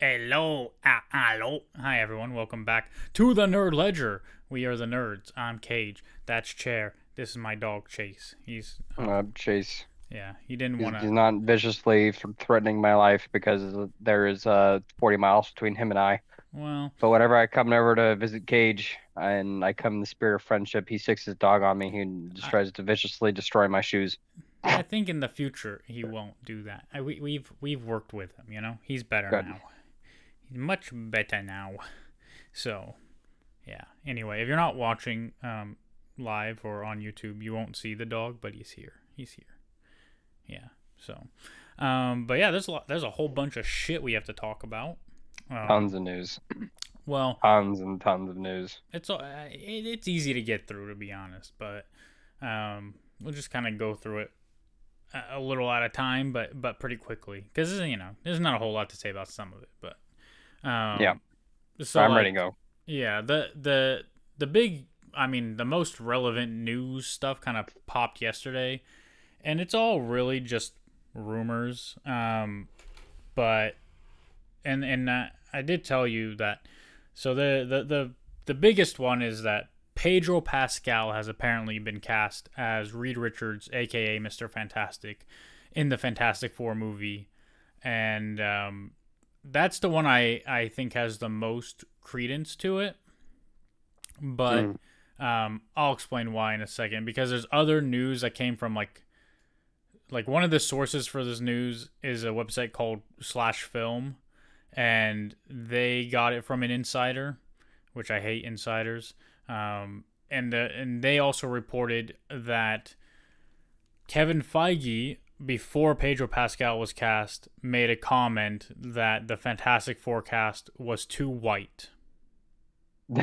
Hello, ah, hello. Hi, everyone. Welcome back to the Nerd Ledger. We are the nerds. I'm Kaje. That's Chair. This is my dog, Chase. He's, Uh, Chase yeah, he didn't want he's not viciously threatening my life because there is uh 40 miles between him and I. Well, But whenever I come over to visit Kaje and I come in the spirit of friendship, he sticks his dog on me. He just tries to viciously destroy my shoes. I think in the future he won't do that. I, we, we've we've worked with him. You know, he's better Good. now. He's much better now. So, yeah. Anyway, if you're not watching um, live or on YouTube, you won't see the dog, but he's here. He's here. Yeah. So, um, but yeah, there's a lot, there's a whole bunch of shit we have to talk about. Um, Tons of news. well, Tons and tons of news. it's all- uh, it, it's easy to get through to be honest but um we'll just kind of go through it a, a little at a time but but pretty quickly because you know there's not a whole lot to say about some of it but um Yeah. so I'm like, ready to go. yeah the the the big i mean the most relevant news stuff kind of popped yesterday and it's all really just rumors um but and and uh, i did tell you that so the the the, the biggest one is that pedro pascal has apparently been cast as reed richards aka mr fantastic in the fantastic four movie and um that's the one i i think has the most credence to it but Mm. um, I'll explain why in a second because there's other news that came from like like one of the sources for this news is a website called Slash Film, and they got it from an insider, which I hate insiders. Um, and the, and they also reported that Kevin Feige before Pedro Pascal was cast made a comment that the Fantastic Four cast was too white.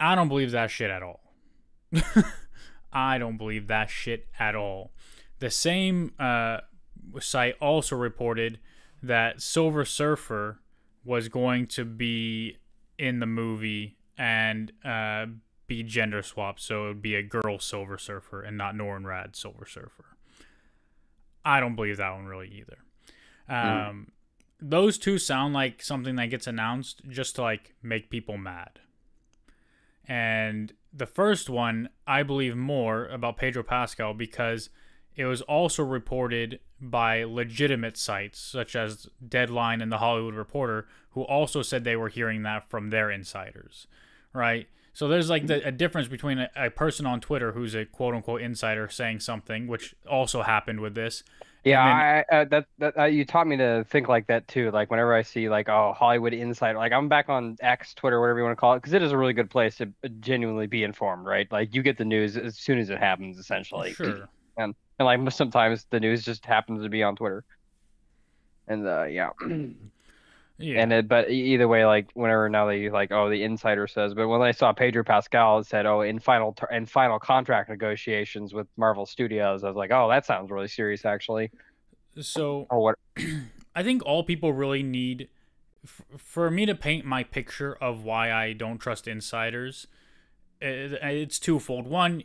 I don't believe that shit at all. I don't believe that shit at all. The same uh, site also reported that Silver Surfer was going to be in the movie and uh, be gender swapped, so it would be a girl Silver Surfer and not Norrin Radd Silver Surfer. I don't believe that one really either. Um, Those two sound like something that gets announced just to like make people mad. And the first one, I believe more about Pedro Pascal because it was also reported by legitimate sites such as Deadline and The Hollywood Reporter, who also said they were hearing that from their insiders, right? So there's like the, a difference between a, a person on Twitter who's a quote unquote insider saying something, which also happened with this. Yeah, And I, uh, that that uh, you taught me to think like that too. Like whenever I see like oh Hollywood Insider, like I'm back on X, Twitter, whatever you want to call it, because it is a really good place to uh, genuinely be informed, right? Like you get the news as soon as it happens, essentially. Sure. And and like sometimes the news just happens to be on Twitter. And uh, yeah, Yeah. and it, but either way, like whenever now they like oh the insider says, but when I saw Pedro Pascal, it said oh in final ter- in final contract negotiations with Marvel Studios, I was like oh that sounds really serious actually. so Or what? I think all people really need f- for me to paint my picture of why I don't trust insiders. it- It's twofold. One,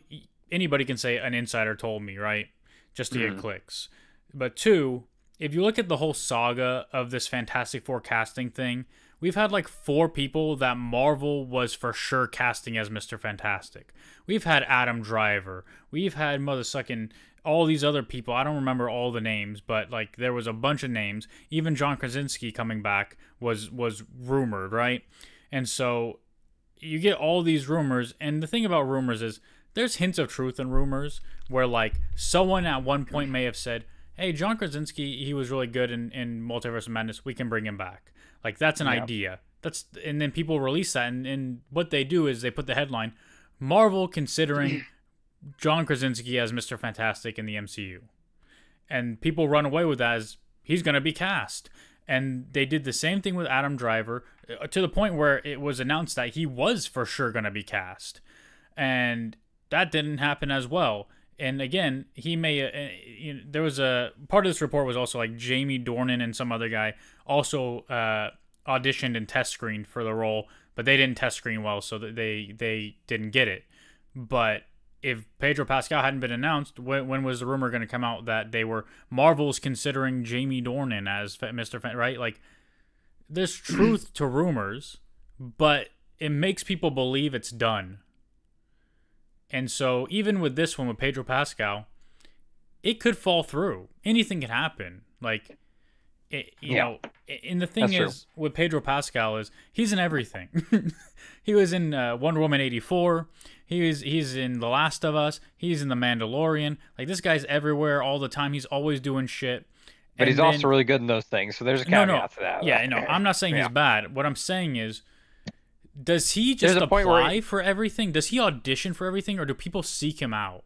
anybody can say an insider told me, right? Just to get Mhm. clicks. But two, if you look at the whole saga of this Fantastic Four casting thing, we've had like four people that Marvel was for sure casting as Mr. Fantastic. We've had Adam Driver. We've had mother sucking all these other people. I don't remember all the names, but like there was a bunch of names. Even John Krasinski coming back was was rumored, right? And so you get all these rumors, and the thing about rumors is there's hints of truth in rumors where like someone at one point may have said, "Hey, John Krasinski, he was really good in in Multiverse of Madness. We can bring him back." Like that's an Yeah. idea. That's and then people release that, and, and what they do is they put the headline, "Marvel considering John Krasinski as Mr. Fantastic in the MCU," and people run away with that as he's gonna be cast. And they did the same thing with Adam Driver uh, to the point where it was announced that he was for sure going to be cast. And that didn't happen as well. And again, he may. Uh, you know, there was a part of this report was also like Jamie Dornan and some other guy also uh, auditioned and test screened for the role, but they didn't test screen well, so they they didn't get it. But if Pedro Pascal hadn't been announced, when, when was the rumor going to come out that they were Marvel's considering Jamie Dornan as Mr. Fan, right? Like there's truth to rumors, but it makes people believe it's done. And so even with this one with Pedro Pascal, it could fall through. Anything can happen. Like it, you Yeah. know, and the thing That's true. is with Pedro Pascal is he's in everything. he was in uh, Wonder Woman 84. He was he's in The Last of Us. He's in The Mandalorian. Like this guy's everywhere all the time. He's always doing shit. But And he's then- also really good in those things. So there's a no, caveat no. to that. Yeah, no, I'm not saying Yeah. he's bad. What I'm saying is, does he just apply he- for everything? Does he audition for everything, or do people seek him out?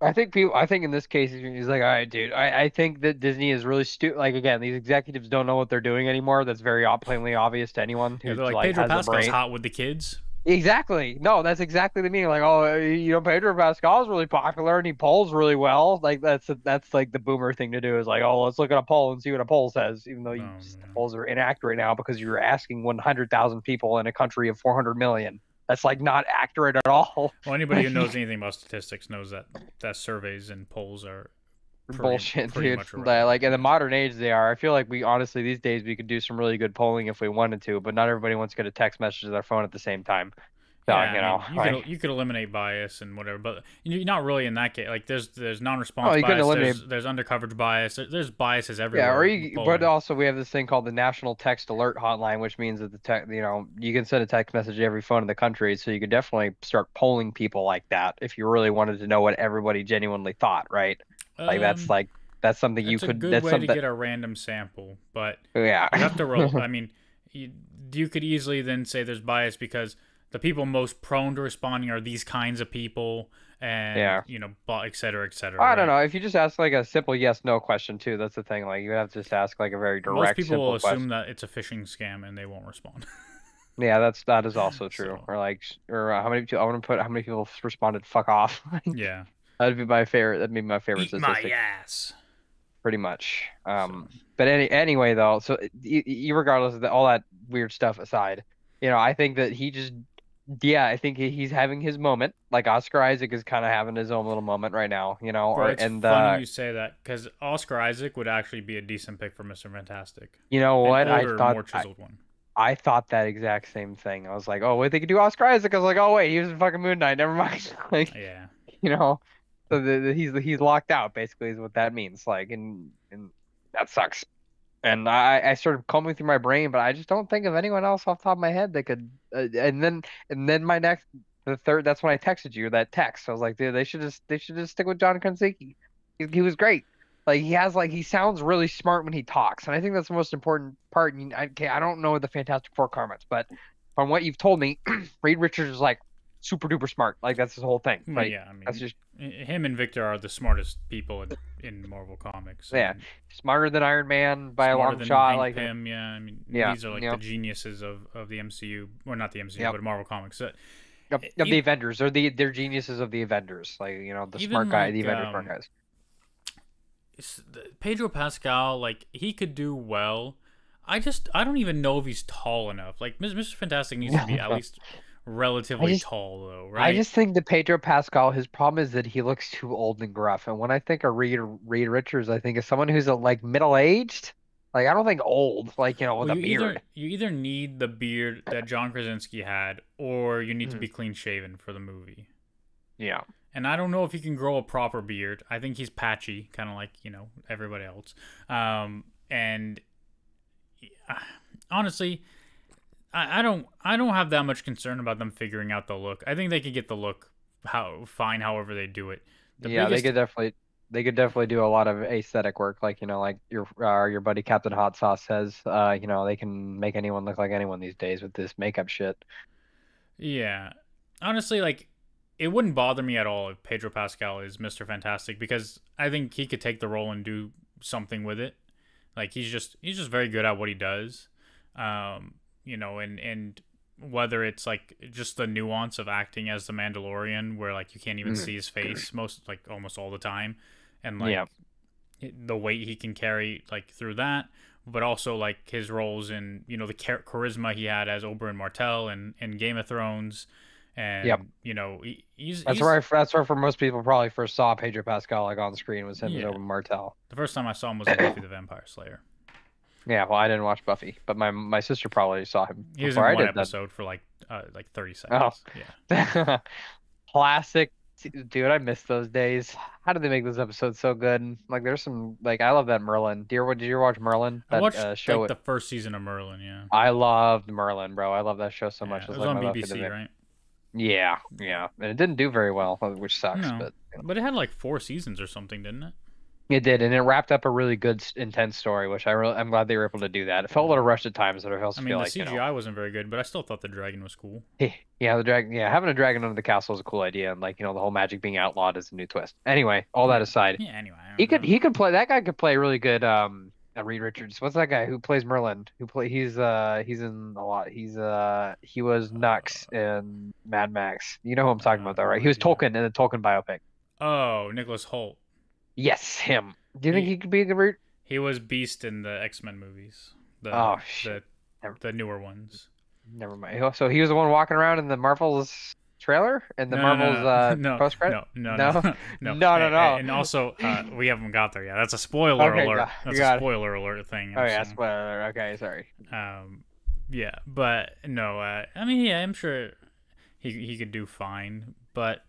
I think people. I think in this case, he's like, all right, dude. I, I think that Disney is really stupid. Like again, these executives don't know what they're doing anymore. That's very plainly obvious to anyone Yeah, they're like, like, Pedro Pascal's hot with the kids. Exactly. No, that's exactly the meaning. Like, oh, you know, Pedro Pascal is really popular and he polls really well. Like that's that's like the boomer thing to do is like, oh, let's look at a poll and see what a poll says. Even though you, Oh, just- polls are inaccurate now because you're asking 100,000 people in a country of 400 million. That's like not accurate at all. Well, anybody who knows anything about statistics knows that that surveys and polls are pretty- Bullshit, pretty dude. Like in the modern age, they are. I feel like we honestly these days we could do some really good polling if we wanted to, but not everybody wants to get a text message to their phone at the same time. So, Yeah, you I know, mean, you, like- could, you could eliminate bias and whatever, but you're not really in that case. Like, there's there's non-response Oh, bias, eliminate- there's, there's undercoverage bias, there, there's biases everywhere. Yeah, or you, but also we have this thing called the National Text Alert Hotline, which means that the tech, you know, you can send a text message to every phone in the country, so you could definitely start polling people like that if you really wanted to know what everybody genuinely thought, right? Like that's Um, like that's something you that's a good That's way something. to get a random sample, but yeah. you have to roll. I mean, you, you could easily then say there's bias because the people most prone to responding are these kinds of people, and Yeah. you know, et cetera, et cetera. I don't know. If you just ask like a simple yes no question too, that's the thing. Like you have to just ask like a very direct, Most people will question. assume that it's a phishing scam and they won't respond. Yeah, that's that is also true. So- Or like, or uh, how many people? I want to put how many people responded. Fuck off. yeah, That'd be my favorite. That'd be my favorite eat my ass. pretty much. Um, but any anyway though, so y- y- regardless of the, all that weird stuff aside, you know, I think that he just, yeah, I think he's having his moment. Like Oscar Isaac is kind of having his own little moment right now, you know. Bro, Or it's and funny uh, you say that because Oscar Isaac would actually be a decent pick for Mr. Fantastic. you know An what? I thought more I, chiseled one. I thought that exact same thing. I was like, oh wait, they could do Oscar Isaac. I was like, oh wait, he was in fucking Moon Knight. Never mind. like, Yeah, you know, so the, the, he's he's locked out basically is what that means. Like, and and that sucks. And I I started combing through my brain, but I just don't think of anyone else off the top of my head that could. Uh, and then and then my next the third that's when I texted you that text. I was like, dude, they should just they should just stick with John Krasinski. He, he was great. Like he has like he sounds really smart when he talks, and I think that's the most important part. And I, I don't know the Fantastic Four comments, but from what you've told me, Reed Richards is like super duper smart. Like that's his whole thing. Like yeah. I mean, that's just him and Victor are the smartest people in, in Marvel Comics. Yeah, and smarter than Iron Man by a long than shot. Hank Like Pym. Yeah, I mean, Yeah, these are like the geniuses of, of the MCU, or not the MCU, Yep. but Marvel Comics. Uh, of, of e- the Avengers. They're the they're geniuses of the Avengers. Like you know the smart guy, the like, Avengers smart um, guys. Pedro Pascal, like he could do well. I just I don't even know if he's tall enough. Like Mr. Fantastic needs to be at least relatively just- tall, though, right? I just think that Pedro Pascal, his problem is that he looks too old and gruff. And when I think of Reed Reed Richards, I think of someone who's uh, like middle aged. Like I don't think old, like you know, with Well, a beard. either you either need the beard that John Krasinski had, or you need to Mhm. be clean shaven for the movie. Yeah. And I don't know if he can grow a proper beard. I think he's patchy, kind of like you know everybody else. Um, and yeah, honestly, I, I don't I don't have that much concern about them figuring out the look. I think they could get the look how fine, however they do it. The yeah, biggest- they could definitely they could definitely do a lot of aesthetic work. Like you know, like your uh, your buddy Captain Hot Sauce says. Uh, you know, they can make anyone look like anyone these days with this makeup shit. Yeah. Honestly, like it wouldn't bother me at all if Pedro Pascal is Mr. Fantastic because I think he could take the role and do something with it. Like he's just he's just very good at what he does. Um, you know, and and whether it's like just the nuance of acting as the Mandalorian where like you can't even Mhm. see his face most like almost all the time and like Yeah. the weight he can carry like through that but also like his roles in you know the char- charisma he had as Oberyn Martell and in Game of Thrones, and Yep. you know he, he's That's he's- where I, that's where for most people probably first saw Pedro Pascal like on the screen was him as Yeah. Owen Martell. the first time I saw him was in Buffy the Vampire Slayer. Yeah, well, I didn't watch Buffy, but my my sister probably saw him He was in I one episode for like uh, like thirty seconds. Oh. Yeah. Classic, dude. I miss those days. How did they make those episodes so good? Like, there's some like I love that Merlin. Dear, what did you watch Merlin? I watched uh, show. like the first season of Merlin. Yeah. I loved Merlin, bro. I love that show so much. Yeah, it It was like on BBC, right? Yeah, yeah, and it didn't do very well, which sucks. No. But you know. But it had like four seasons or something, didn't it? It did, and it wrapped up a really good, intense story, which I really, I'm glad they were able to do that. It felt a little rushed at times, but I also I mean, feel the like CGI you know, wasn't very good, but I still thought the dragon was cool. yeah, the dragon, yeah, having a dragon under the castle is a cool idea, and like you know, the whole magic being outlawed is a new twist. Anyway, all that aside, Yeah. Anyway. He could know. he could play that guy could play really good. Um, uh, Reed Richards. What's that guy who plays Merlin? Who play? He's uh he's in a lot. He's uh he was Nux in Mad Max. You know who I'm talking about, though, right? He was. Tolkien in the Tolkien biopic. Oh, Nicholas Hoult. Yes, him. Do you think He- he could be the root? He was Beast in the X Men movies. The, Oh, the shit. Never- the newer ones. Never mind. Oh, So he was the one walking around in the Marvels trailer and the No, no, no, Marvels no, uh, no, post credit. No, no, No? no, no, No, no, And- no. And also, uh, we haven't got there yet. That's a spoiler Okay, alert. got- That's got a it. spoiler alert thing. Oh I'm yeah, saying. spoiler. Okay, sorry. Um, yeah, but no. Uh, I mean, yeah, I'm sure he he could do fine, but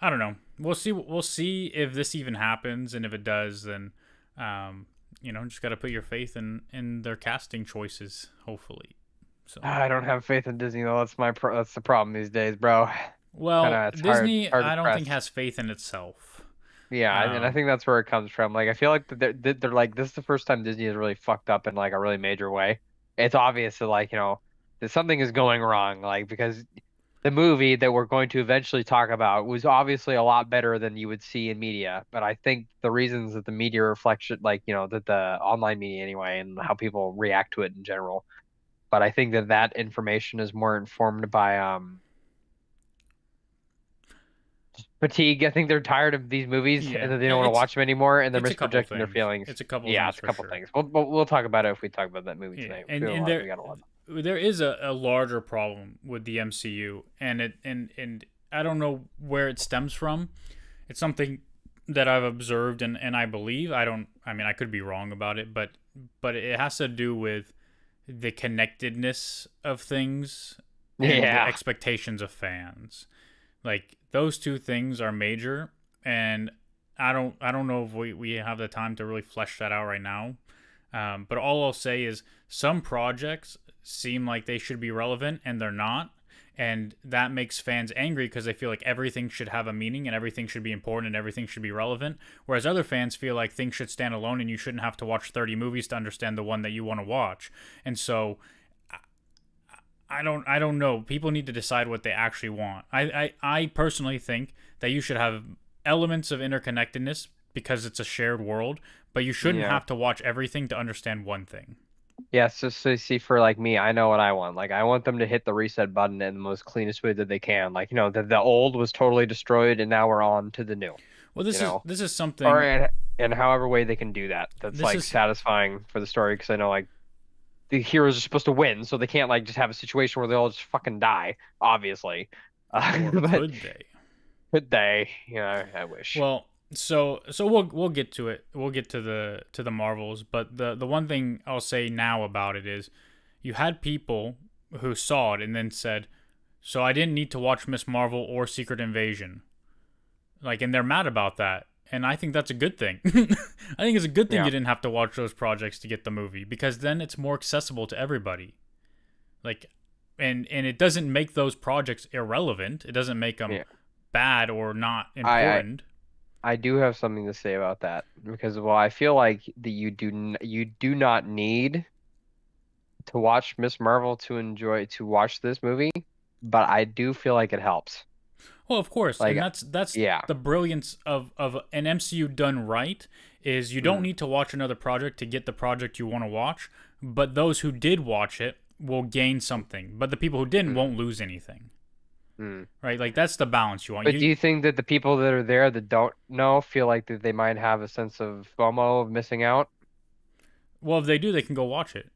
I don't know. We'll see. We'll see if this even happens, and if it does, then um, you know, just got to put your faith in in their casting choices. Hopefully. So I don't have faith in Disney though. That's my pro- that's the problem these days, bro. well, kinda- it's hard- Disney, hard I don't think has faith in itself. Yeah, and I Um, think that's where it comes from. Like, I feel like they're they're they're like this is the first time Disney has really fucked up in like a really major way. It's obvious that like you know that something is going wrong. Like because the movie that we're going to eventually talk about was obviously a lot better than you would see in media. But I think the reasons that the media reflection, like you know, that the online media anyway, and how people react to it in general. But I think that that information is more informed by um fatigue. I think they're tired of these movies Yeah, and that they don't want to watch them anymore, and they're it's a couple misprojecting their feelings. It's a couple. yeah, things it's a couple sure. things. We'll, we'll talk about it if we talk about that movie Yeah, tonight. and- we, got a and lot- there- we got a lot. there is a, a larger problem with the MCU, and it and and I don't know where it stems from. It's something that I've observed and, and I believe. I don't. I mean, I could be wrong about it, but but it has to do with the connectedness of things and Yeah. the expectations of fans. Like those two things are major, and I don't I don't know if we, we have the time to really flesh that out right now. Um, but all I'll say is some projects seem like they should be relevant and they're not. And that makes fans angry because they feel like everything should have a meaning and everything should be important and everything should be relevant. Whereas other fans feel like things should stand alone and you shouldn't have to watch 30 movies to understand the one that you want to watch. And so I- don't I don't know. People need to decide what they actually want. I, I, I personally think that you should have elements of interconnectedness because it's a shared world, but you shouldn't Yeah. have to watch everything to understand one thing. Yeah, so, so see, for like me, I know what I want. Like, I want them to hit the reset button in the most cleanest way that they can. Like, you know, the, the old was totally destroyed, and now we're on to the new. Well, this You is know, this is something. Or in, in however way they can do that. That's like is- satisfying for the story. Because I know like the heroes are supposed to win, so they can't like just have a situation where they all just fucking die. Obviously, uh, but could they? could they? Yeah, I wish. Well, so so we'll we'll get to it. We'll get to the to the Marvels, but the the one thing I'll say now about it is you had people who saw it and then said, "So I didn't need to watch Miss Marvel or Secret Invasion." Like and they're mad about that. And I think that's a good thing. I think it's a good thing Yeah. you didn't have to watch those projects to get the movie because then it's more accessible to everybody. Like and and it doesn't make those projects irrelevant. It doesn't make them Yeah. bad or not I- I- important. I do have something to say about that because well, I feel like that you do n you do not need to watch Miss Marvel to enjoy to watch this movie, but I do feel like it helps. Well, of course, Like, and that's that's yeah. the brilliance of of an MCU done right is you don't Mm. need to watch another project to get the project you want to watch, but those who did watch it will gain something, but the people who didn't Mm. won't lose anything. Hmm. Right? Like that's the balance you want. But You- do you think that the people that are there that don't know feel like that they might have a sense of FOMO of missing out? well, if they do, they can go watch it.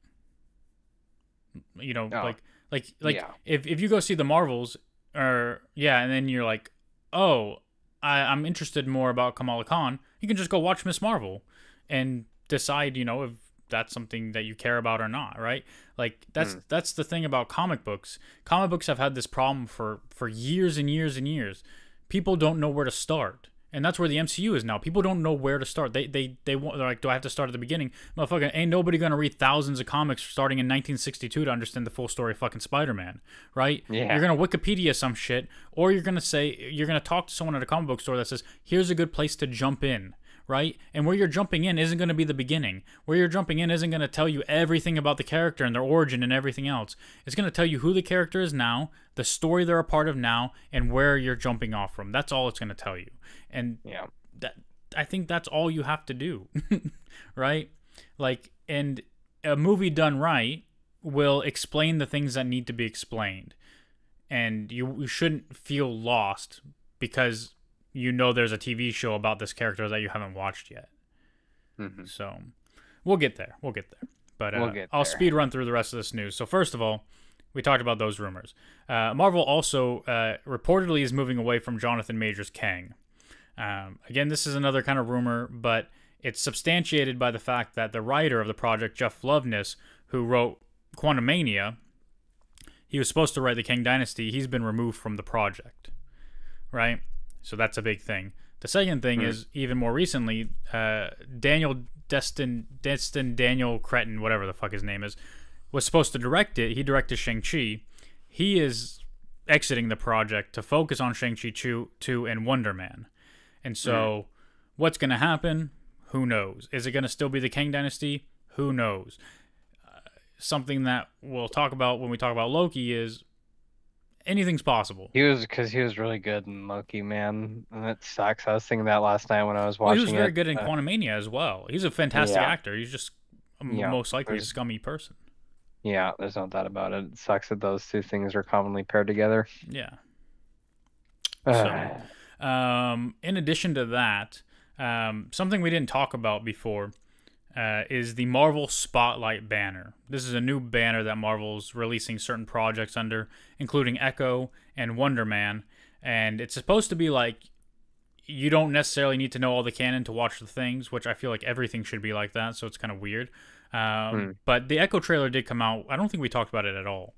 You know, Oh. like like like Yeah. if if you go see the Marvels or yeah, and then you're like, "Oh, I I'm interested more about Kamala Khan." You can just go watch Miss Marvel and decide, you know, if that's something that you care about or not, right? Like that's Mm. that's the thing about comic books. Comic books have had this problem for for years and years and years. People don't know where to start. And that's where the MCU is now. People don't know where to start. They they they want they're like, do I have to start at the beginning? Motherfucker, ain't nobody gonna read thousands of comics starting in 1962 to understand the full story of fucking Spider-Man, right? Yeah. You're gonna Wikipedia some shit, or you're gonna say you're gonna talk to someone at a comic book store that says, here's a good place to jump in, right? And where you're jumping in isn't gonna be the beginning. Where you're jumping in isn't gonna tell you everything about the character and their origin and everything else. It's gonna tell you who the character is now, the story they're a part of now, and where you're jumping off from. That's all it's gonna tell you. And Yeah. that I think that's all you have to do, right? Like, and a movie done right will explain the things that need to be explained, and you, you shouldn't feel lost because you know there's a TV show about this character that you haven't watched yet. Mhm. So, we'll get there. We'll get there. But uh, We'll get I'll there. speed run through the rest of this news. So first of all, we talked about those rumors. Uh, Marvel also uh, reportedly is moving away from Jonathan Majors Kang. Um, again, this is another kind of rumor, but it's substantiated by the fact that the writer of the project, Jeff Loveness, who wrote Quantumania, he was supposed to write the Kang Dynasty. He's been removed from the project, right? So that's a big thing. The second thing is even more recently, uh, Daniel Destin Destin Daniel Cretton, whatever the fuck his name is, was supposed to direct it. He directed Shang Chi. He is exiting the project to focus on Shang Chi 2 two and Wonder Man. And so, what's going to happen? Who knows? Is it going to still be the Kang Dynasty? Who knows? Uh, something that we'll talk about when we talk about Loki is anything's possible. He was because he was really good in Loki, man. And it sucks. I was thinking that last night when I was Well, watching he was very it. good in Uh, Quantumania as well. He's a fantastic Yeah. actor. He's just Yeah, most likely a scummy person. Yeah, there's no doubt about it. It sucks that those two things are commonly paired together. Yeah. Uh, Um, in addition to that, um, something we didn't talk about before uh, is the Marvel Spotlight banner. This is a new banner that Marvel's releasing certain projects under, including Echo and Wonder Man. And it's supposed to be like you don't necessarily need to know all the canon to watch the things, which I feel like everything should be like that. So it's kind of weird. Um, Hmm. But the Echo trailer did come out. I don't think we talked about it at all.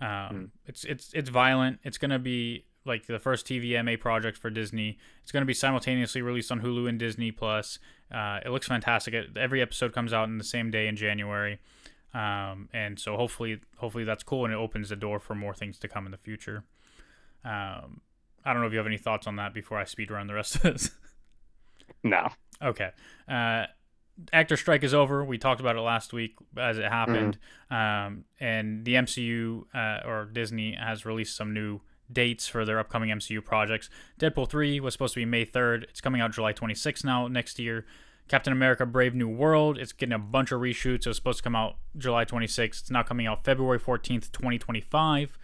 Um, Hmm. It's it's it's violent. It's gonna be like the first TVMA project for Disney. It's gonna be simultaneously released on Hulu and Disney Plus. Uh, it looks fantastic. It, every episode comes out in the same day in January, um, and so hopefully hopefully that's cool and it opens the door for more things to come in the future. Um, I don't know if you have any thoughts on that before I speed run the rest of this. no. Okay. Uh, actor strike is over. We talked about it last week as it happened. Um, and the MCU uh, or Disney has released some new dates for their upcoming MCU projects. Deadpool 3 was supposed to be May 3rd. It's coming out July 26th now next year. Captain America Brave New World. It's getting a bunch of reshoots. It was supposed to come out July 26th. It's now coming out February 14th, 2025.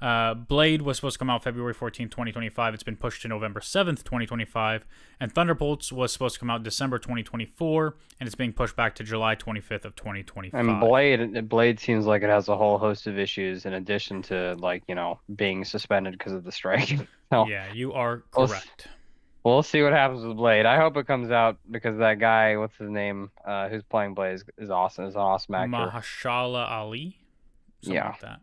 Uh, Blade was supposed to come out February 14th, 2025. It's been pushed to November 7th, 2025. And Thunderbolts was supposed to come out December 2024, and it's being pushed back to July 25th of 2025. And Blade, Blade seems like it has a whole host of issues in addition to like you know being suspended because of the strike. so Yeah, you are We'll correct. we'll see what happens with Blade. I hope it comes out because that guy, what's his name, uh, who's playing Blade is, is awesome. Is an awesome actor. Mahershala Ali. Something Yeah. like that.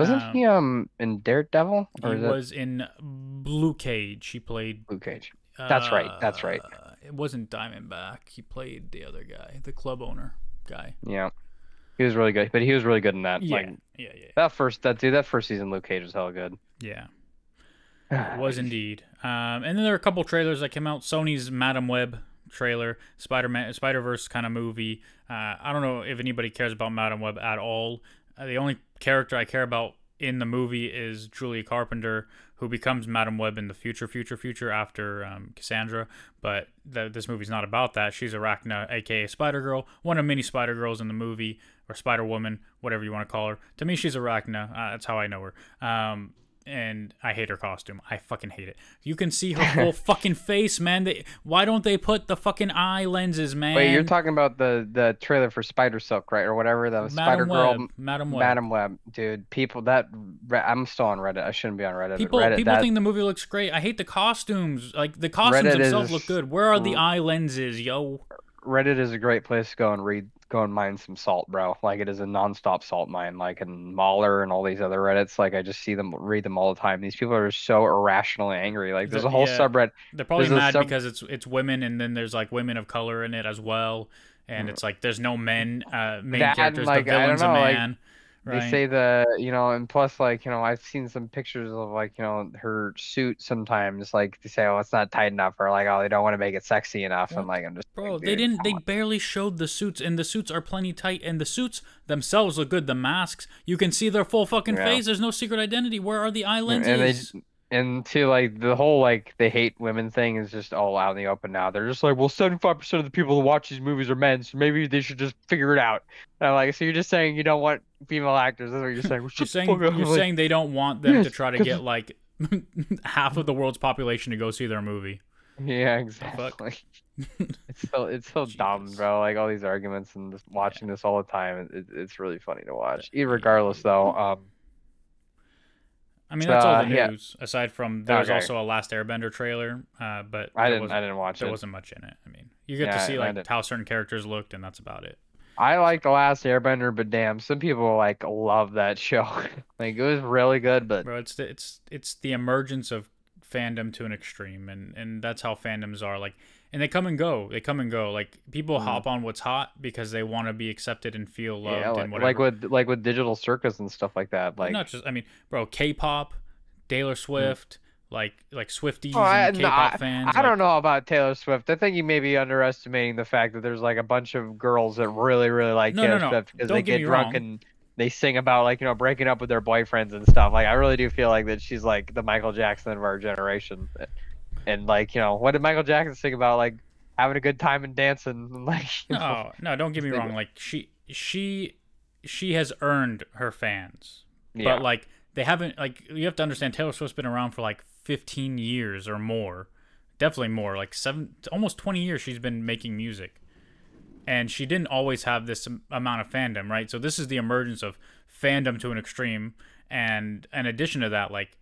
Wasn't um, he um in Daredevil He or it was in Luke Cage. He played. Luke Cage? That's right, that's right. uh, It wasn't Diamondback. He played the other guy, the club owner guy. Yeah, he was really good, but he was really good in that. Yeah, Like yeah, yeah, that first that dude, that first season, Luke Cage was hella good. yeah. It was indeed. Um, and then there are a couple trailers that came out. Sony's Madame Web trailer, Spider Man, Spider Verse kind of movie. Uh, I don't know if anybody cares about Madame Web at all. Uh, the only character I care about in the movie is Julia Carpenter, who becomes Madame Web in the future, future, future after um, Cassandra. But th- this movie's not about that. She's Arachne, aka Spider Girl, one of many Spider Girls in the movie, or Spider Woman, whatever you want to call her. To me, she's Arachne. Uh, that's how I know her. Um, and I hate her costume. I fucking hate it. You can see her whole fucking face, man. They, why don't they put the fucking eye lenses, man? Wait, you're talking about the the trailer for Spider Silk, right, or whatever the Spider Madam Girl, Web. Madame Web. Madame Web, dude. People that I'm still on Reddit. I shouldn't be on Reddit. People, Reddit, people that, think the movie looks great. I hate the costumes. Like the costumes Reddit themselves is- look good. Where are the eye lenses, yo? Reddit is a great place to go and read go and mine some salt, bro. Like it is a nonstop salt mine. Like in Mahler and all these other Reddits, like I just see them read them all the time. These people are so irrationally angry. Like there's a whole yeah. subreddit. They're probably There's mad sub- because it's it's women, and then there's like women of color in it as well, and it's like there's no men. Uh, main Mm. That characters. like, the villain's a know, like, man. Right? They say the you know, and plus like you know, I've seen some pictures of like you know her suit sometimes. Like they say, oh, it's not tight enough, or like oh, they don't want to make it sexy enough. And like I'm just Bro, like, they didn't. They barely showed the suits, and the suits are plenty tight, and the suits themselves look good. The masks, you can see their full fucking Yeah. face. There's no secret identity. Where are the eye and lenses? And to like the whole like they hate women thing is just all out in the open now. They're just like, well, seventy five percent of the people who watch these movies are men, so maybe they should just figure it out. And I'm like, so you're just saying you don't want female actors? That's what you're saying. You're saying you're like, saying they don't want them to Yes, try to get like half of the world's population to go see their movie. Yeah, exactly. it's so it's so dumb, bro. Like all these arguments and just watching this all the time. It, it's really funny to watch. E- Regardless, though, um, I mean, that's all Uh, the yeah. news. Aside from there was also a Last Airbender trailer, uh, but I didn't I didn't watch it. there it. wasn't much in it. I mean, you get to see like how certain characters looked, and that's about it. I like the Last Airbender, but damn, some people like love that show. like it was really good, but Bro, it's the, it's it's the emergence of fandom to an extreme, and and that's how fandoms are. Like, and they come and go. They come and go. Like people Mhm. hop on what's hot because they want to be accepted and feel loved yeah, like, and whatever. like with like with Digital Circus and stuff like that. Like not just. I mean, bro, K-pop, Taylor Swift, like like Swifties Hmm. Oh, I- and no, K-pop fans. I like, don't know about Taylor Swift. I think you may be underestimating the fact that there's like a bunch of girls that really, really like No, no, Taylor no. Swift because they get get drunk wrong. and they sing about like you know breaking up with their boyfriends and stuff. Like I really do feel like that she's like the Michael Jackson of our generation. And like you know, what did Michael Jackson sing about? Like having a good time and dancing. and, Like you know, No, no, don't get me wrong. Like she she she has earned her fans. yeah. But like they haven't like you have to understand Taylor Swift's been around for like 15 years or more. Definitely more, like 7 almost 20 years she's been making music. And she didn't always have this amount of fandom, right? So this is the emergence of fandom to an extreme and in addition to that like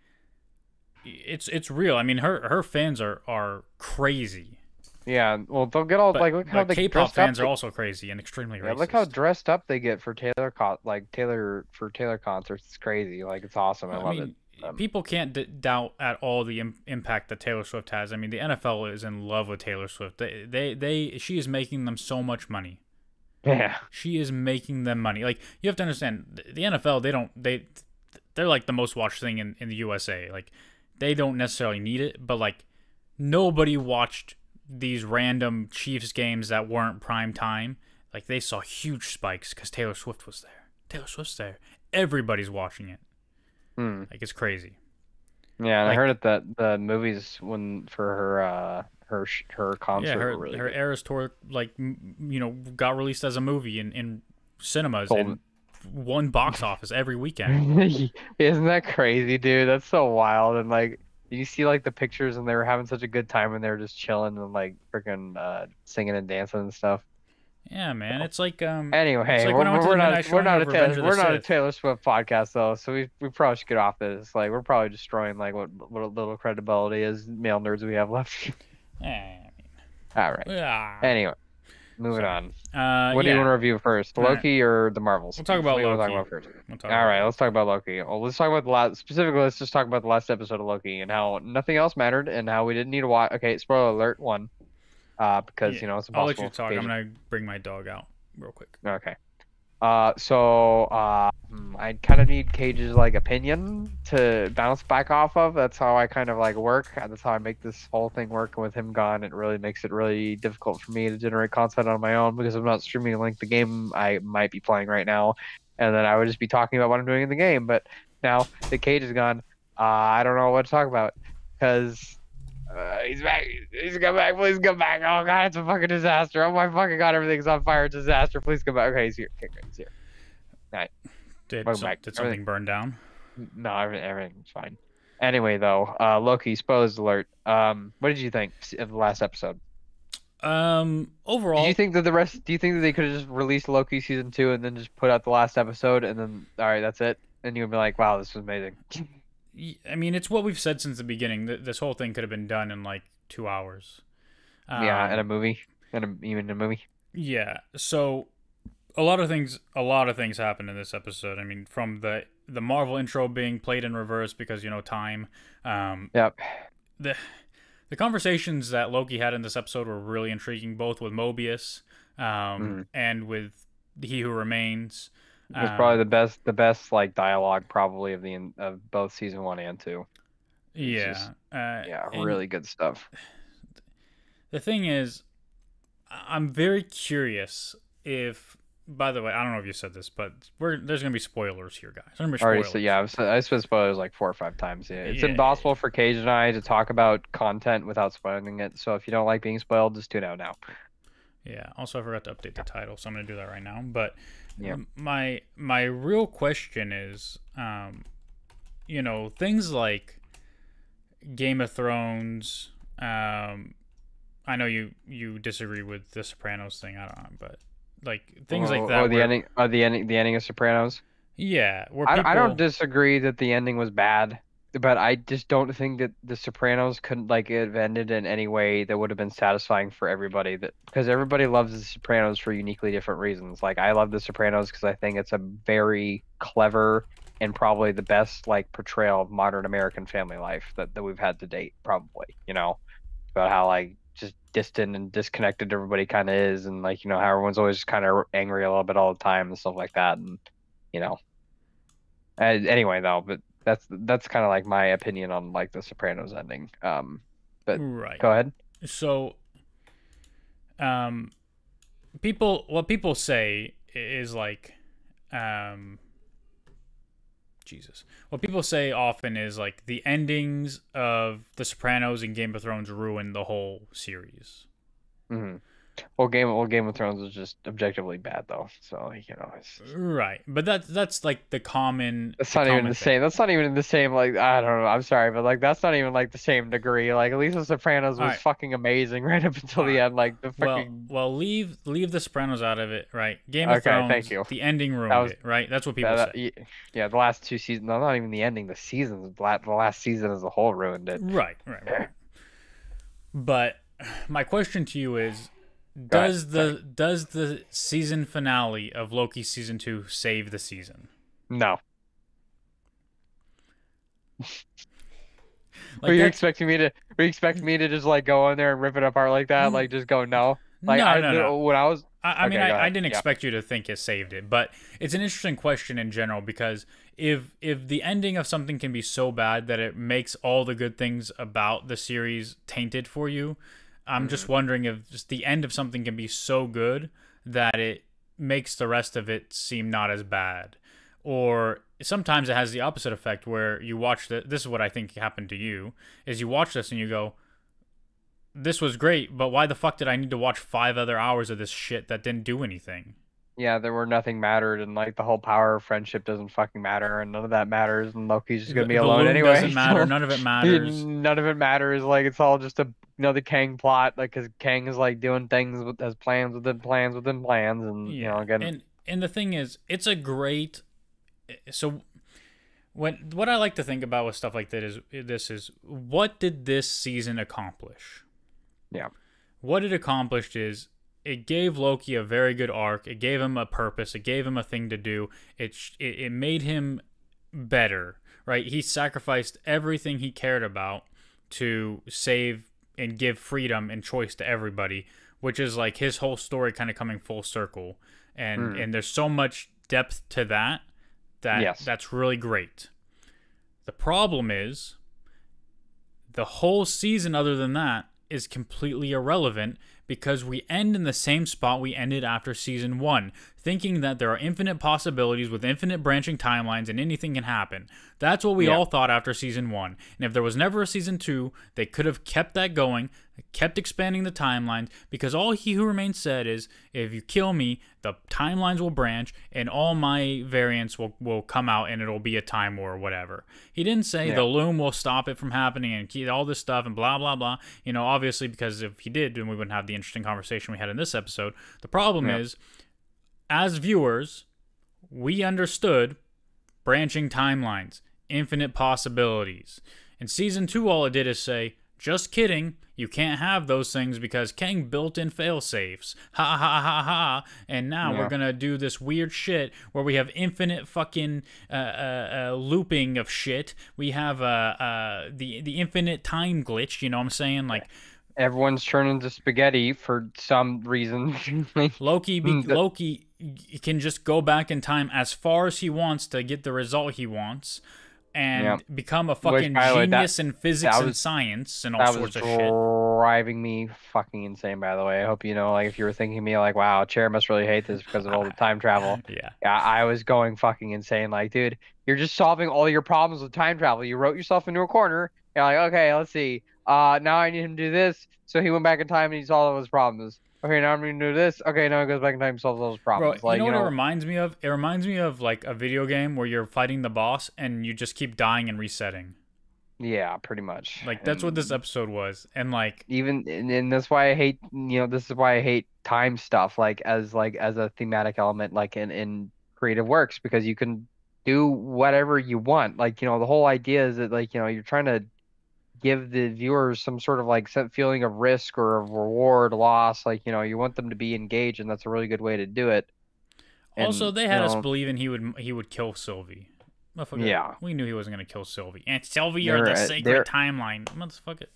it's it's real. I mean her her fans are are crazy. yeah. Well, they'll get all But, like look how they K-pop fans up. are also crazy and extremely Yeah, racist. look how dressed up they get for Taylor co- like Taylor for Taylor concerts. It's crazy. Like it's awesome. I, I love mean, it. Um, people can't d- doubt at all the Im- impact that Taylor Swift has. I mean, the NFL is in love with Taylor Swift. They, they, they, she is making them so much money. Yeah. She is making them money. Like you have to understand, the NFL, they don't, they, they're like the most watched thing in, in the USA. Like they don't necessarily need it, but like nobody watched these random Chiefs games that weren't prime time. Like they saw huge spikes because Taylor Swift was there. Taylor Swift's there. Everybody's watching it. Hmm. Like it's crazy. Yeah, and Like- I heard it that the movies when for her uh her her concert yeah, her were really her. Eras tour like you know got released as a movie in in cinemas Sold and won box office every weekend. Isn't that crazy, dude? That's so wild. And like you see like the pictures and they were having such a good time and they were just chilling and like freaking uh singing and dancing and stuff. Yeah, man, it's like um. Anyway, like we're, when I went to we're not we're not a Taylor, we're not a Taylor Swift podcast though, so we we probably should get off this. Like we're probably destroying like what what little credibility as male nerds we have left. eh, All right. yeah. Anyway, moving on. Uh, What do you want to review first, All right. Loki or the Marvels? We'll talk about What do you Loki. Talk about first? we'll talk All right, let's talk about Loki. Well, let's talk about the last specifically. Let's just talk about the last episode of Loki and how nothing else mattered and how we didn't need to watch. Okay, spoiler alert one, uh, because Yeah, you know it's impossible. I'll let you talk. I'm gonna bring my dog out real quick. Okay. Uh, so uh, hmm, I kind of need Kaje's like opinion to bounce back off of. That's how I kind of like work. That's how I make this whole thing work. And with him gone, it really makes it really difficult for me to generate content on my own because I'm not streaming like the game I might be playing right now, and then I would just be talking about what I'm doing in the game. But now that Cage is gone, uh, I don't know what to talk about because. Uh, he's back. He's come back. Please come back. Oh god, it's a fucking disaster. Oh my fucking god, everything's on fire. Disaster. Please come back. Okay, he's here. Okay. He's here. Did, Welcome back. did something Everything- burn down? No, every- everything's fine. Anyway, though, uh, Loki spoilers alert. Um, what did you think of the last episode? Um, overall, do you think that the rest? Do you think that they could have just released Loki season two and then just put out the last episode and then all right, that's it? And you would be like, wow, this was amazing. I mean, it's what we've said since the beginning. Th- This whole thing could have been done in like two hours. yeah, Um, and a movie, in a, even a movie. Yeah. So a lot of things a lot of things happened in this episode. I mean, from the the Marvel intro being played in reverse because you know time. Um, Yep. the the conversations that Loki had in this episode were really intriguing, both with Mobius um, Mhm. and with He Who Remains. It was Um, probably the best, the best like dialogue probably of the of both season one and two. yeah, just- uh, Yeah, really good stuff. The thing is, I'm very curious if. By the way, I don't know if you said this, but we're there's gonna be spoilers here, guys. There's gonna be Already, so yeah, I've, s- I spent spoilers like four or five times. Yeah, it's Yeah. impossible for Kaje and I to talk about content without spoiling it. So if you don't like being spoiled, just tune out now. Yeah. Also, I forgot to update the title, so I'm gonna do that right now. But Yeah. my my real question is, um, you know, things like Game of Thrones. Um, I know you you disagree with the Sopranos thing. I don't know, but like things or, like that. Or the where- ending, or the ending, the ending of Sopranos. Yeah, I, people. I don't disagree that the ending was bad, but I just don't think that the Sopranos couldn't like have ended in any way that would have been satisfying for everybody. That because everybody loves the Sopranos for uniquely different reasons. Like I love the Sopranos because I think it's a very clever and probably the best like portrayal of modern American family life that, that we've had to date. Probably, you know, about how like just distant and disconnected everybody kind of is, and like you know how everyone's always kind of angry a little bit all the time and stuff like that, and you know. Uh, anyway, though, but that's that's kind of like my opinion on like the Sopranos ending. Um, but right. go ahead. so um people what people say is like um jesus what people say often is like the endings of the sopranos and game of thrones ruin the whole series hmm Well, Game well Game of Thrones was just objectively bad though, so you know it's right but that's that's like the common that's not even the thing. same. That's not even the same. Like I don't know. I'm sorry, but like that's not even like the same degree. Like at least the Sopranos was Alright. fucking amazing right up until the end. Like the fucking well well, leave leave the sopranos out of it right game of Okay, thrones thank you. the ending ruined was- it right that's what people that- say yeah, the last two seasons. No, not even the ending. The seasons. The the last season as a whole ruined it. Right, right, right. But my question to you is Ahead, does the does the season finale of Loki season 2 save the season? No. Like were you expecting me to? Were you expecting me to just like go in there and rip it apart like that? Like just go no? Like no, I, no, no. when I was I, I mean, Okay, go I, I didn't Yeah. expect you to think it saved it, but it's an interesting question in general because if if the ending of something can be so bad that it makes all the good things about the series tainted for you, I'm Mm-hmm. just wondering if just the end of something can be so good that it makes the rest of it seem not as bad, or sometimes it has the opposite effect where you watch the. This is what I think happened to you: is you watch this and you go, this was great, but why the fuck did I need to watch five other hours of this shit that didn't do anything? Yeah, there were nothing mattered, and like the whole power of friendship doesn't fucking matter, and none of that matters, and Loki's just gonna be The alone anyway. Doesn't matter. None of it matters. None of it matters. Like it's all just a you know the Kang plot. Like because Kang is like doing things with has plans within plans within plans, and you know again. and and the thing is, it's a great. So, when what I like to think about with stuff like that is this is what did this season accomplish? Yeah. What it accomplished is it gave Loki a very good arc. It gave him a purpose. It gave him a thing to do. It sh- it, it made him better. Right? He sacrificed everything he cared about to save and give freedom and choice to everybody, which is like his whole story kind of coming full circle. And Hmm. and there's so much depth to that that Yes. that's really great. The problem is the whole season other than that is completely irrelevant because we end in the same spot we ended after season 1, thinking that there are infinite possibilities with infinite branching timelines and anything can happen. That's what we Yeah. all thought after season 1. And if there was never a season 2, they could have kept that going, kept expanding the timelines because all he who remains said is if you kill me, the timelines will branch and all my variants will, will come out and it'll be a time war or whatever. He didn't say Yeah. the loom will stop it from happening and keep all this stuff and blah blah blah. You know, obviously because if he did, then we wouldn't have the interesting conversation we had in this episode. The problem Yeah. is, as viewers, we understood branching timelines, infinite possibilities. In season two, all it did is say, just kidding. You can't have those things because Kang built in fail safes. Ha ha ha ha. And now Yeah. we're going to do this weird shit where we have infinite fucking uh, uh, uh, looping of shit. We have uh, uh, the, the infinite time glitch. You know what I'm saying? Like, Everyone's turning to spaghetti for some reason. Loki be- Mm, Loki can just go back in time as far as he wants to get the result he wants and Yep. become a fucking the way, that- genius in physics that and science and all that was sorts of shit. driving me fucking insane. By the way, I hope you know, like, if you were thinking me, like, wow, Chair must really hate this because of all the time travel. Yeah. Yeah, I was going fucking insane. Like, dude, you're just solving all your problems with time travel. You wrote yourself into a corner. You're like, okay, let's see. Uh, now I need him to do this. So he went back in time and he solved all his problems. Okay, now I'm gonna do this. Okay, now it goes back in time and solves those his Bro, problems. like, you know what it reminds me of? It reminds me of like a video game where you're fighting the boss and you just keep dying and resetting. yeah, pretty much. Like that's what this episode was. And like even and, and that's why I hate you know this is why I hate time stuff like as like as a thematic element like in in creative works because you can do whatever you want like you know the whole idea is that like you know you're trying to give the viewers some sort of like set feeling of risk or of reward loss like you know you want them to be engaged and that's a really good way to do it also And, they you had us believing he would he would kill Sylvie. Motherfucker, Yeah. We knew he wasn't gonna kill Sylvie. And Sylvie are They're, the sacred timeline. Motherfucker.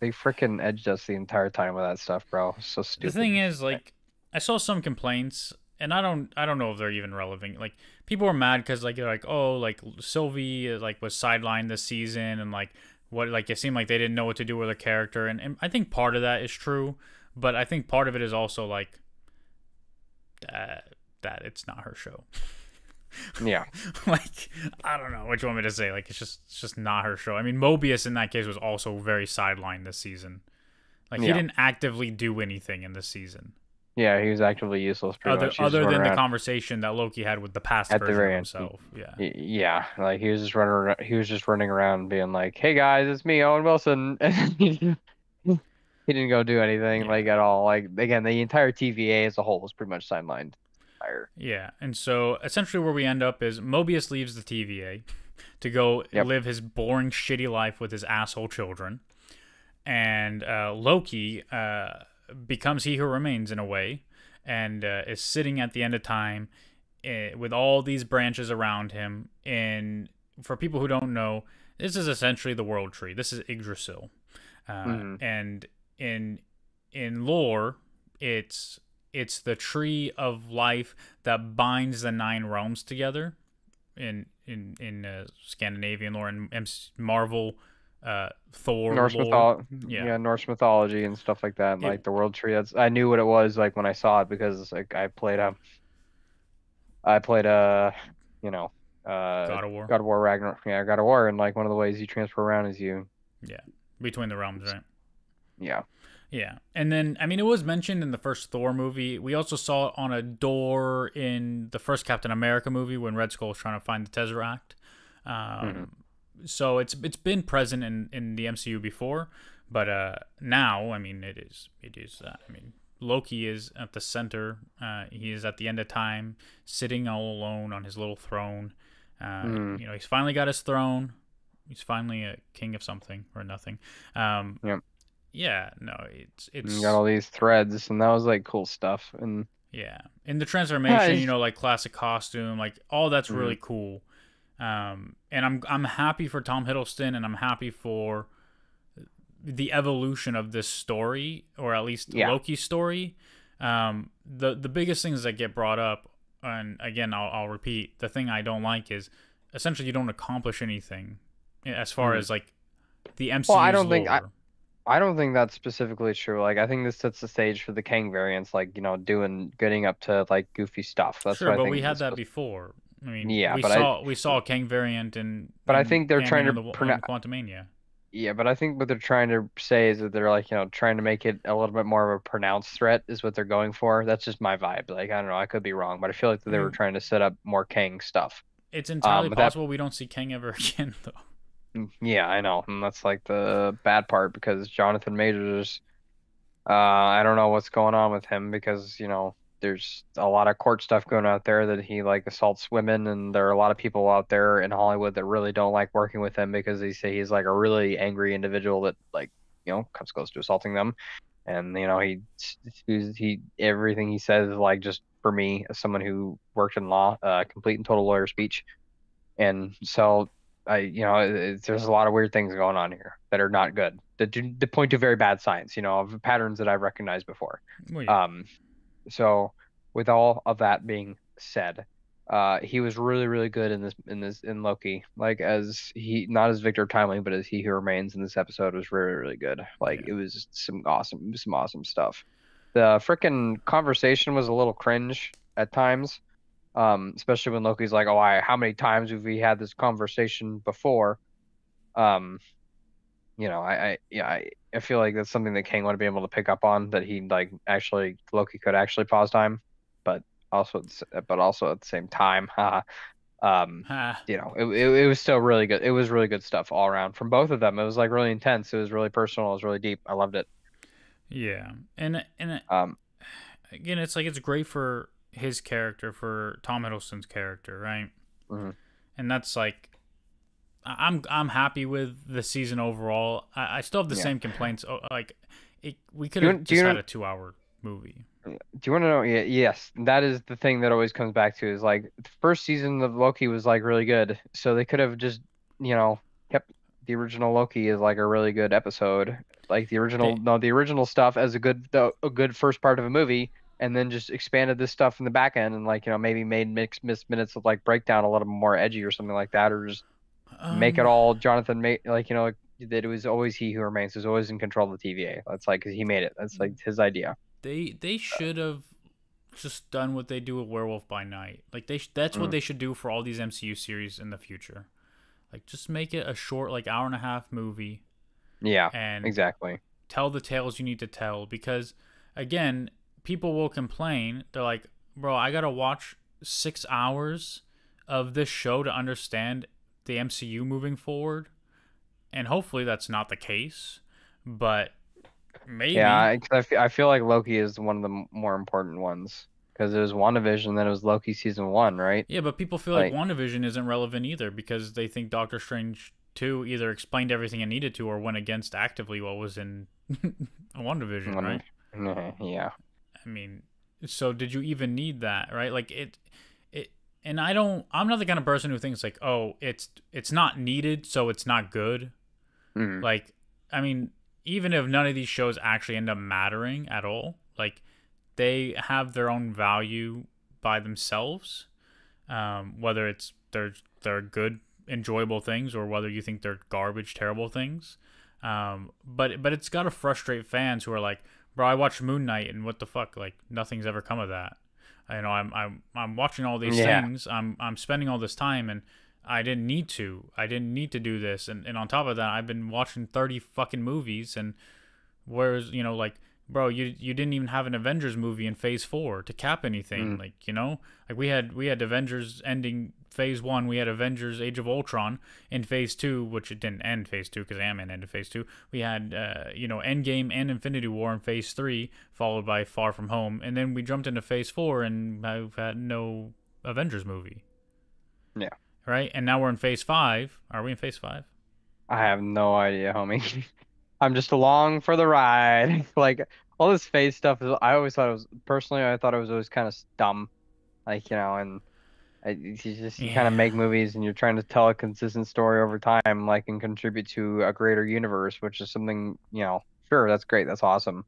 they freaking edged us the entire time with that stuff bro so stupid The thing is, like, I saw some complaints, and I don't, I don't know if they're even relevant. Like, people were mad because, like, they're like, oh, like Sylvie, like, was sidelined this season, and like, what, like, it seemed like they didn't know what to do with her character, and, and I think part of that is true, but I think part of it is also like that that it's not her show. yeah like, I don't know what you want me to say. Like, it's just, it's just not her show. I mean, Mobius in that case was also very sidelined this season. Like, he didn't actively do anything in this season yeah he was actively useless pretty other much. Other than the around. conversation that Loki had with the past At the version very of end. himself. Yeah. Yeah, like he was just running. Around, he was just running around, being like, "Hey guys, it's me, Owen Wilson." He didn't go do anything Yeah. like at all. Like again, the entire TVA as a whole was pretty much sidelined. Yeah. And so essentially where we end up is Mobius leaves the TVA to go Yep. live his boring, shitty life with his asshole children. And uh, Loki uh, becomes he who remains in a way and uh, is sitting at the end of time uh, with all these branches around him. And for people who don't know, this is essentially the world tree. This is Yggdrasil. Uh, Mhm. And in in lore, it's it's the tree of life that binds the nine realms together in in in uh, Scandinavian lore and Marvel, uh, Thor Norse mythology, Yeah. yeah. Norse mythology and stuff like that. and, It- like the world tree. That's I knew what it was like when I saw it because like I played a, I played a, you know, uh, God of War God of War Ragnarok. Yeah, God of War, and like one of the ways you transfer around is you, yeah, between the realms, right? yeah. Yeah, and then I mean, it was mentioned in the first Thor movie. We also saw it on a door in the first Captain America movie when Red Skull was trying to find the Tesseract. Um, So it's it's been present in in the MCU before, but uh, now I mean, it is it is. Uh, I mean, Loki is at the center. Uh, he is at the end of time, sitting all alone on his little throne. Uh, Mhm. You know, he's finally got his throne. He's finally a king of something or nothing. Um, Yep. Yeah, no, it's it's you got all these threads, and that was like cool stuff. And yeah. In the transformation, it's- you know, like classic costume, like all that's Mhm. really cool. Um, and I'm I'm happy for Tom Hiddleston, and I'm happy for the evolution of this story, or at least Yeah. Loki's story. Um, the the biggest things that get brought up, and again, I'll I'll repeat, the thing I don't like is essentially you don't accomplish anything as far Mhm. as like the MCU's Well, I don't think I- I don't think that's specifically true. Like I think this sets the stage for the Kang variants, like you know, doing getting up to like goofy stuff. That's sure, what I but we had that before. I mean, Yeah, we but I- saw we saw a Kang variant and But I think they're trying to the, pronoun- Quantumania. Yeah, but I think what they're trying to say is that they're like, you know, trying to make it a little bit more of a pronounced threat is what they're going for. That's just my vibe. Like I don't know, I could be wrong, but I feel like they were Mm. trying to set up more Kang stuff. It's entirely that- possible we don't see Kang ever again, though. Mm, Yeah, I know, and that's like the bad part because Jonathan Majors, uh, I don't know what's going on with him because you know there's a lot of court stuff going out there that he like assaults women, and there are a lot of people out there in Hollywood that really don't like working with him because they say he's like a really angry individual that like you know comes close to assaulting them, and you know he he everything he says is like just for me as someone who worked in law, uh, complete and total lawyer speech, and so I you know it, there's a lot of weird things going on here that are not good that, that point to very bad science, you know, of patterns that I've recognized before. Well, yeah. Um, so with all of that being said, uh, he was really, really good in this in this in Loki. Like as he not as Victor Timely, but as he who remains in this episode was really, really good. Like Yeah. it was some awesome, some awesome stuff. The freaking conversation was a little cringe at times, um, especially when Loki's like, "Oh, I how many times have we had this conversation before?" Um, you know, I, I yeah, I, I feel like that's something that Kang would be able to pick up on that he like actually Loki could actually pause time, but also at the but also at the same time, um, Ah, you know, it, it, it was still really good. It was really good stuff all around from both of them. It was like really intense. It was really personal. It was really deep. I loved it. yeah, and and Um, again, it's like it's great for his character, for Tom Hiddleston's character, right? Mhm. And that's like, I'm I'm happy with the season overall. I, I still have the Yeah. same complaints. Oh, Like, it, we could have just had a two hour movie. do you want to know? Yeah, yes, that is the thing that always comes back to is like the first season of Loki was like really good, so they could have just you know kept the original Loki as like a really good episode, like the original They- no the original stuff as a good the, a good first part of a movie, and then just expanded this stuff in the back end and like you know maybe made mix miss minutes of like breakdown a little more edgy or something like that, or just make it Um, all Jonathan Ma- like you know that it was always he who remains, was always in control of the TVA. That's like 'cause he made it. That's like his idea. They they should have just done what they do with Werewolf by Night. Like they sh- that's what Mhm. they should do for all these MCU series in the future. Like just make it a short like hour and a half movie Yeah, and exactly. tell the tales you need to tell because again, people will complain. They're like, "Bro, I got to watch 6 hours of this show to understand the MCU moving forward." And hopefully that's not the case, but maybe Yeah, I, I, feel like Loki is one of the m- more important ones because it was WandaVision, then it was Loki season one, right? Yeah, but people feel like, Like- WandaVision isn't relevant either because they think Doctor Strange 2 either explained everything it needed to or went against actively what was in WandaVision, Wanda- right? Yeah, I mean, so did you even need that, right? Like it and I don't I'm not the kind of person who thinks like, "Oh, it's it's not needed, so it's not good." Mhm. Like, I mean, even if none of these shows actually end up mattering at all, like they have their own value by themselves. Um, whether it's they're they're good, enjoyable things, or whether you think they're garbage, terrible things. Um, but but it's got to frustrate fans who are like, bro, I watched Moon Knight and what the fuck, like nothing's ever come of that. You know, I'm I'm I'm watching all these Yeah. things. I'm I'm spending all this time and I didn't need to. I didn't need to do this. And and on top of that, I've been watching 30 fucking movies and whereas, you know, like bro, you you didn't even have an Avengers movie in Phase 4 to cap anything. Mm. Like, you know? Like we had we had Avengers ending Phase 1, we had Avengers Age of Ultron in Phase 2, which it didn't end Phase 2 cuz Ant-Man ended Phase 2. We had uh, you know, Endgame and Infinity War in Phase 3, followed by Far From Home, and then we jumped into Phase 4 and I've had no Avengers movie. Yeah. Right? And now we're in Phase 5. Are we in Phase 5? I have no idea, homie. I'm just along for the ride. Like all this phase stuff is. I always thought it was personally. I thought it was always kind of dumb. Like you know, and you just you kind of make movies and you're trying to tell a consistent story over time, like and contribute to a greater universe, which is something you know. Sure, that's great. That's awesome.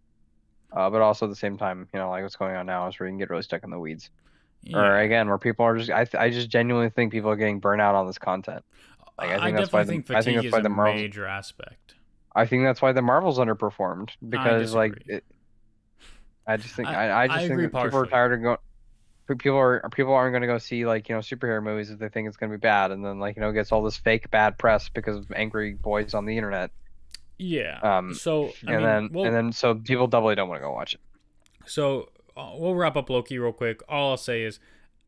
Uh, but also at the same time, you know, like what's going on now is where you can get really stuck in the weeds. Or again, where people are just. I th- I just genuinely think people are getting burnt out on this content. Like, I I, think that's why the- think I think that's why is the major aspect. I think that's why the Marvels underperformed because like it, I just think I- I, I just I think people are tired of going. People are people aren't going to go see like you know superhero movies if they think it's going to be bad, and then like you know gets all this fake bad press because of angry boys on the internet. Yeah. Um, so I and mean, then we'll, and then so people doubly don't want to go watch it. so uh, we'll wrap up Loki real quick. All I'll say is,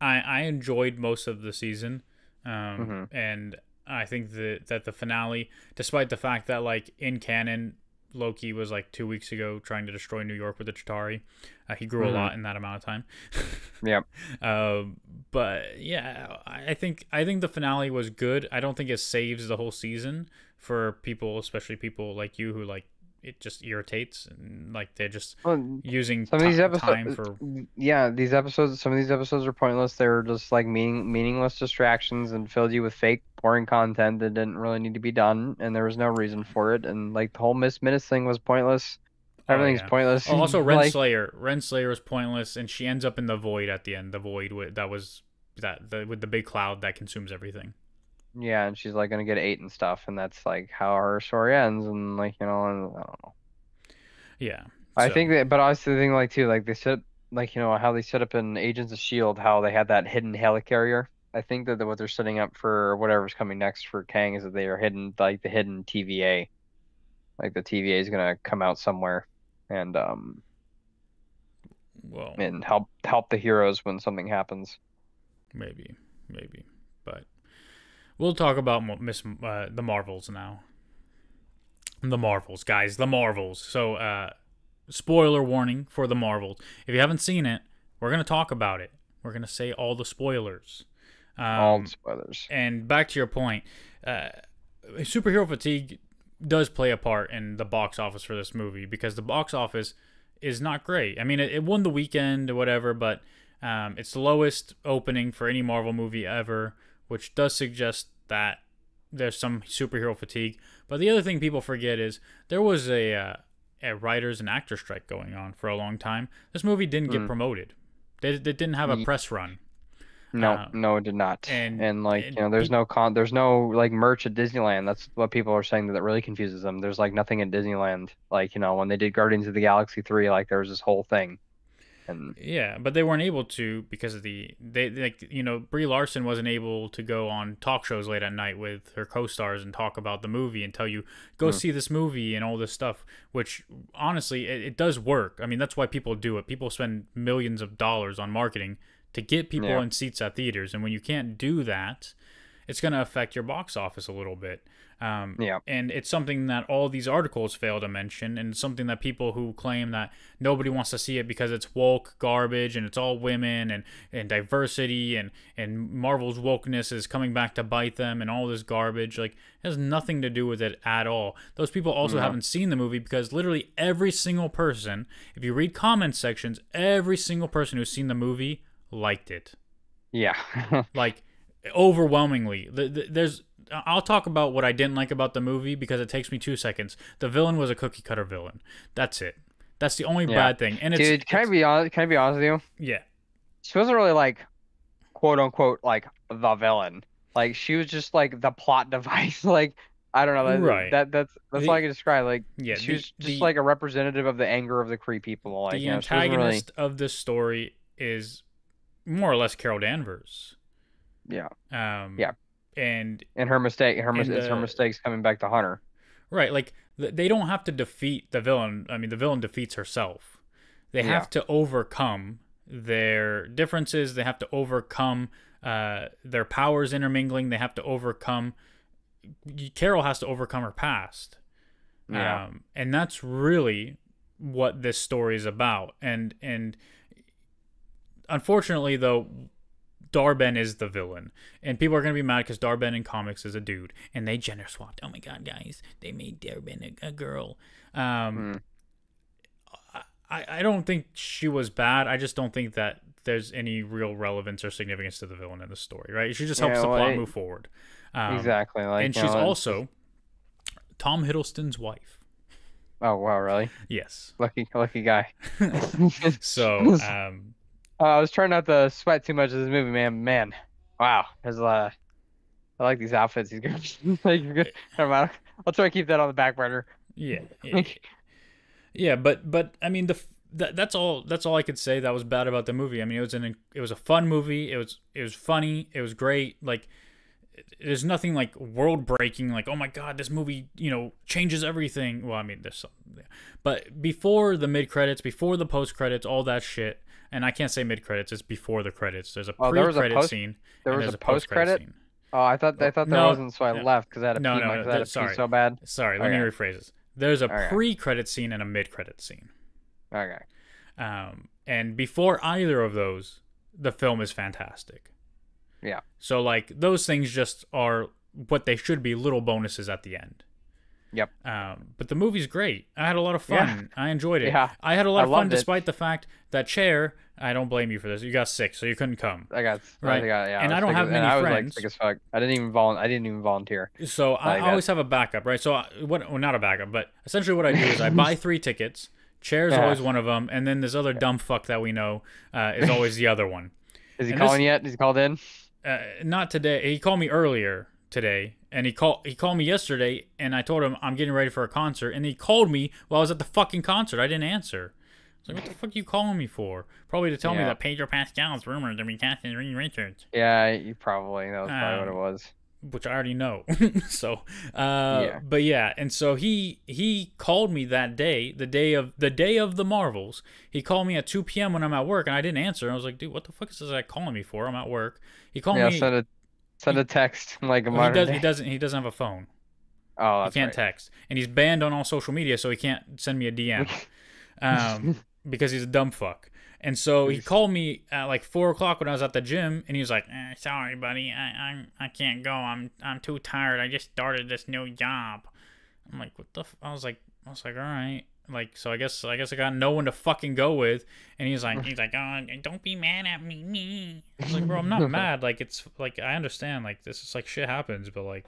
I I enjoyed most of the season, um, Mhm. and I think that that the finale, despite the fact that like in canon, Loki was like two weeks ago trying to destroy New York with the Chitauri. Uh, he grew Mhm. a lot in that amount of time. Yep. Um, but yeah, I think I think the finale was good. I don't think it saves the whole season for people, especially people like you who like it just irritates and like they're just Well, using some of these episodes, for yeah, these episodes, some of these episodes are pointless. they're just like meaning, meaningless distractions and filled you with fake, boring content that didn't really need to be done, and there was no reason for it. And like the whole Miss Minutes thing was pointless. Oh, Everything's yeah. pointless. Oh, also like, Renslayer. Renslayer was pointless, and she ends up in the void at the end. The void with, that was that the, with the big cloud that consumes everything. Yeah, and she's like gonna get eight and stuff, and that's like how her story ends, and like you know, and I don't know. Yeah, I so- think that, but also the thing like too, like they set, like you know how they set up in Agents of Shield, how they had that hidden helicarrier. I think that the, what they're setting up for whatever's coming next for Kang is that they are hidden, like the hidden TVA. Like the TVA is gonna come out somewhere, and um, well, and help help the heroes when something happens. maybe, maybe, but we'll talk about Miss uh, the Marvels now. The Marvels, guys, the Marvels. So, uh, spoiler warning for the Marvels. If you haven't seen it, we're gonna talk about it. We're gonna say all the spoilers. Um, All spoilers. And back to your point, uh, superhero fatigue does play a part in the box office for this movie because the box office is not great. I mean, it, it won the weekend or whatever, but um, it's the lowest opening for any Marvel movie ever, which does suggest that there's some superhero fatigue. But the other thing people forget is there was a uh, a writers and actor strike going on for a long time. This movie didn't get Mm. promoted. They, they didn't have a press run. No, uh, no, it did not. and- And like and you know, there's no con, there's no like merch at Disneyland. That's what people are saying that, that really confuses them. There's like nothing at Disneyland. Like you know, when they did Guardians of the Galaxy three, like there was this whole thing, and Yeah, but they weren't able to because of the they like you know Brie Larson wasn't able to go on talk shows late at night with her co-stars and talk about the movie and tell you go Hmm. see this movie and all this stuff. Which honestly, it, it does work. I mean, that's why people do it. People spend millions of dollars on marketing to get people Yeah. in seats at theaters, and when you can't do that, it's going to affect your box office a little bit. Um, Yeah. And it's something that all these articles fail to mention, and something that people who claim that nobody wants to see it because it's woke garbage and it's all women and, and diversity and, and Marvel's wokeness is coming back to bite them and all this garbage, like, has nothing to do with it at all. Those people also No. haven't seen the movie because literally every single person, if you read comment sections, every single person who's seen the movie liked it yeah, like overwhelmingly the, the, there's i'll talk about what i didn't like about the movie because it takes me two seconds the villain was a cookie cutter villain that's it that's the only Yeah. bad thing and it's, dude. Can I be honest? Can I be honest with you? yeah She wasn't really like, quote unquote, like the villain. Like she was just like the plot device. like I don't know. That, Right. That that's that's The- all I can describe. Like yeah she the- was just the- like a representative of the anger of the Kree people. Like the you know, wasn't really. antagonist of this story is more or less carol danvers Yeah, um Yeah. and and her mistake. Her mis- it's her mistakes coming back to Hunter. Right, like th- they don't have to defeat the villain. I mean, the villain defeats herself. They Yeah. have to overcome their differences. They have to overcome uh, their powers intermingling. They have to overcome. Carol has to overcome her past. Yeah. Um, and that's really what this story is about. And and unfortunately, though, Dar-Benn is the villain, and people are gonna be mad because Dar-Benn in comics is a dude, and they gender swapped. Oh my god, guys, they made Dar-Benn a, a girl. Um, Mm. I I don't think she was bad. I just don't think that there's any real relevance or significance to the villain in the story. Right? She just helps Yeah, the plot it- move forward. Um, exactly. Like and she's know, also Tom Hiddleston's wife. Oh wow, really? Yes. Lucky, lucky guy. So, um, Uh, I was trying not to sweat too much of this movie, man. Man, wow, there's a lot. I like these outfits. He's good. like, good. Never mind. I'll try to keep that on the back burner. yeah, yeah, yeah, but but I mean the that, that's all that's all I could say that was bad about the movie. I mean it was an it was a fun movie. It was it was funny. It was great. Like there's nothing like world breaking. Like oh my god, this movie you know changes everything. Well, I mean there's some, yeah. but before the mid credits, before the post credits, all that shit. And I can't say mid credits. It's before the credits. There's a Oh, pre a credit post- scene. There was there's a post credit. scene. Oh, I thought I thought there No, wasn't, so I no. left because I had to No, pee. no, no, 'cause had that- to pee sorry. so bad. Sorry, let me rephrase this. There's a Okay. pre-credit scene and a mid-credit scene. Okay. Um, and before either of those, the film is fantastic. Yeah. So like those things just are what they should be, little bonuses at the end. Yep. Um, but the movie's great. I had a lot of fun. I enjoyed it. Yeah. I had a lot I of fun loved it. despite the fact that chair. I don't blame you for this. You got sick, so you couldn't come. I got Right. I got, yeah, And was I don't have as- many I was like sick as fuck. I didn't even volun- I didn't even volunteer. So I that. always have a backup, right? So I, what? Well, not a backup, but essentially what I do is I buy three tickets. Chair's Yeah. always one of them, and then this other dumb fuck that we know uh, is always the other one. Is he And this- calling yet? Is he called in? uh, not today. He called me earlier today, and he called he called me yesterday, and I told him I'm getting ready for a concert, and he called me while I was at the fucking concert. I didn't answer. I was like, "What the fuck are you calling me for?" Probably to tell me that Pedro Pascal is rumored to be casting Reed Richards, Yeah, you probably. That was probably what Um, it was. which I already know. so, uh, Yeah. but yeah, and so he he called me that day, the day of the day of the Marvels. He called me at 2 p.m. when I'm at work, and I didn't answer. I was like, "Dude, what the fuck is this guy calling me for? I'm at work." He called Yeah, me. Send a text like a Well, he, modern does, day. he doesn't. He doesn't have a phone. oh, he can't right. text, and he's banned on all social media, so he can't send me a DM, um, because he's a dumb fuck. And so he called me at like four o'clock when I was at the gym, and he was like, eh, "Sorry, buddy, I I'm, I can't go. I'm I'm too tired. I just started this new job." I'm like, "What the?" F-? I was like, "I was like, all right." Like, so I guess I guess I got no one to fucking go with, and he's like, he's like, "Oh, don't be mad at me, me." Like, "Bro, I'm not mad. Like, it's like I understand. Like, this is like shit happens, but like,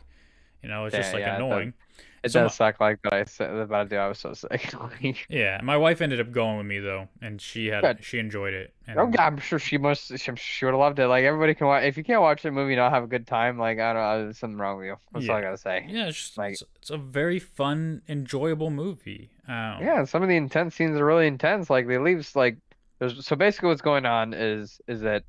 you know, it's just like yeah, annoying." It So does suck like that. I said about it. dude, I was so sick. Yeah, my wife ended up going with me though, and she had Good. she enjoyed it. And oh God, I'm sure she must. She, she would have loved it. Like everybody can watch. If you can't watch a movie and not have a good time, like I don't know, there's something wrong with you. That's all I gotta say. Yeah, it's just Like- it's, it's a very fun, enjoyable movie. Um, Yeah, some of the intense scenes are really intense. Like they leaves like there's so basically what's going on is is that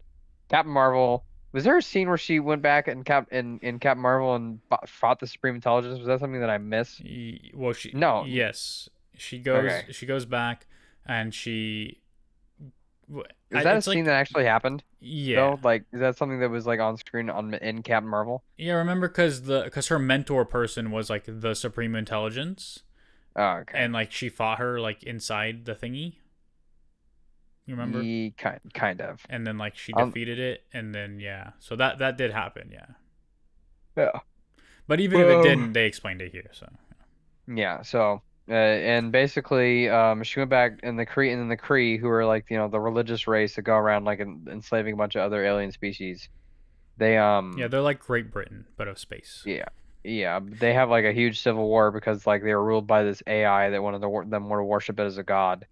Captain Marvel was there a scene where she went back and Cap in, in Captain Marvel and fought- fought the Supreme Intelligence? Was that something that I missed? Well, she No. Yes, she goes. Okay. She goes back, and she. Is I- that a scene like, that actually happened? Yeah, Though? Like is that something that was like on screen on in Captain Marvel? yeah. Remember, because the because her mentor person was like the Supreme Intelligence, Oh, okay. and like she fought her like inside the thingy. You remember? Ye- kind kind of. And then like she Um, defeated it, and then yeah, so that that did happen, yeah. Yeah. But even if it didn't, they explained it here. So Yeah, so uh, and basically, um, she went back and the Kree and then the Kree, who are like you know the religious race that go around like en- enslaving a bunch of other alien species. They um yeah, they're like Great Britain, but of space. yeah yeah they have like a huge civil war because like they were ruled by this AI that wanted to them want to worship it as a god,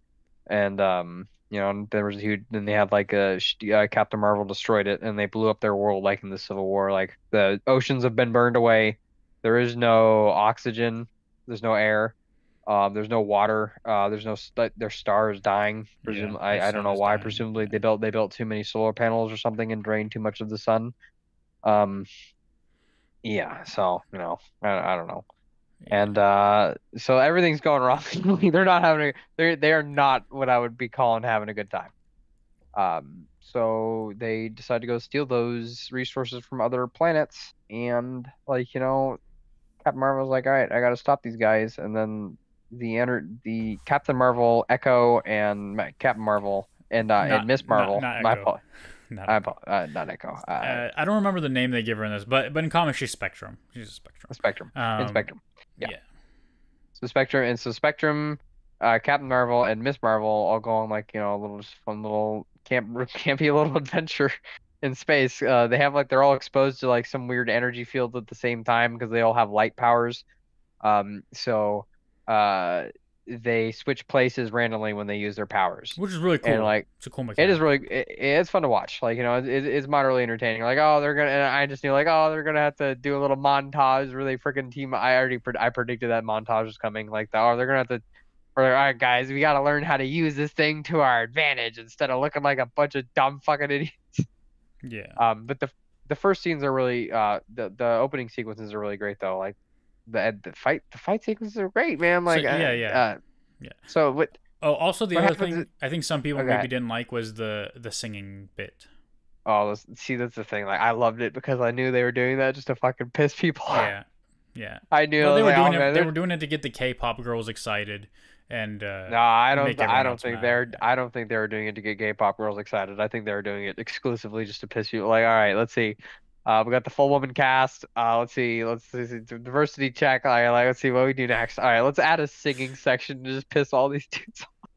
and um you know and there was a huge then they had like a uh, Captain Marvel destroyed it and they blew up their world like in the civil war like the oceans have been burned away, there is no oxygen, there's no air. Um, there's no water. Uh, there's no st- their star is dying. Presum- the I, I don't know why. dying, Presumably they built they built too many solar panels or something and drained too much of the sun. Um, yeah. So you know, I, I don't know. And uh, so everything's going wrong. They're not having a, they're they are not what I would be calling having a good time. Um, so they decide to go steal those resources from other planets, and like you know, Captain Marvel's like, all right, I got to stop these guys, and then the enter the Captain Marvel, Echo, and Captain Marvel, and uh, Not- and Miss Marvel. not my Echo. Not- I uh, not Echo. Uh, uh, I don't remember the name they give her in this, but but in comics she's Spectrum. She's a Spectrum. Spectrum. Um, in Spectrum. Yeah. yeah. So Spectrum and so Spectrum, uh, Captain Marvel and Miss Marvel all go on like you know a little just fun little camp campy little adventure in space. Uh, they have like they're all exposed to like some weird energy field at the same time because they all have light powers. Um, so uh, they switch places randomly when they use their powers. Which is really cool. And like it's a cool it mechanic. is really it, it's fun to watch. Like you know, it, it's moderately entertaining. Like oh, they're gonna. And I just knew like oh, they're gonna have to do a little montage where they freaking team. I already pred- I predicted that montage was coming. Like oh, they're gonna have to. Or all right, guys, we gotta learn how to use this thing to our advantage instead of looking like a bunch of dumb fucking idiots. Yeah. Um, but the the first scenes are really uh the the opening sequences are really great though. Like the the fight the fight sequences are great, man. Like yeah, uh, yeah. Uh, Yeah. So what? Oh, also the other thing is- I think some people Okay. maybe didn't like was the the singing bit. Oh, see, that's the thing. Like, I loved it because I knew they were doing that just to fucking piss people off. Yeah. Yeah. I knew Well, they I were like, doing oh, it. man, They were doing it to get the K-pop girls excited, and uh, No, I don't. I don't think mad. they're. I don't think they were doing it to get gay pop girls excited. I think they were doing it exclusively just to piss you. Like, all right, let's see. Uh, we got the full woman cast. Uh, let's see. Let's see. Diversity check. All right, like, let's see what we do next. All right, let's add a singing section to just piss all these dudes. off.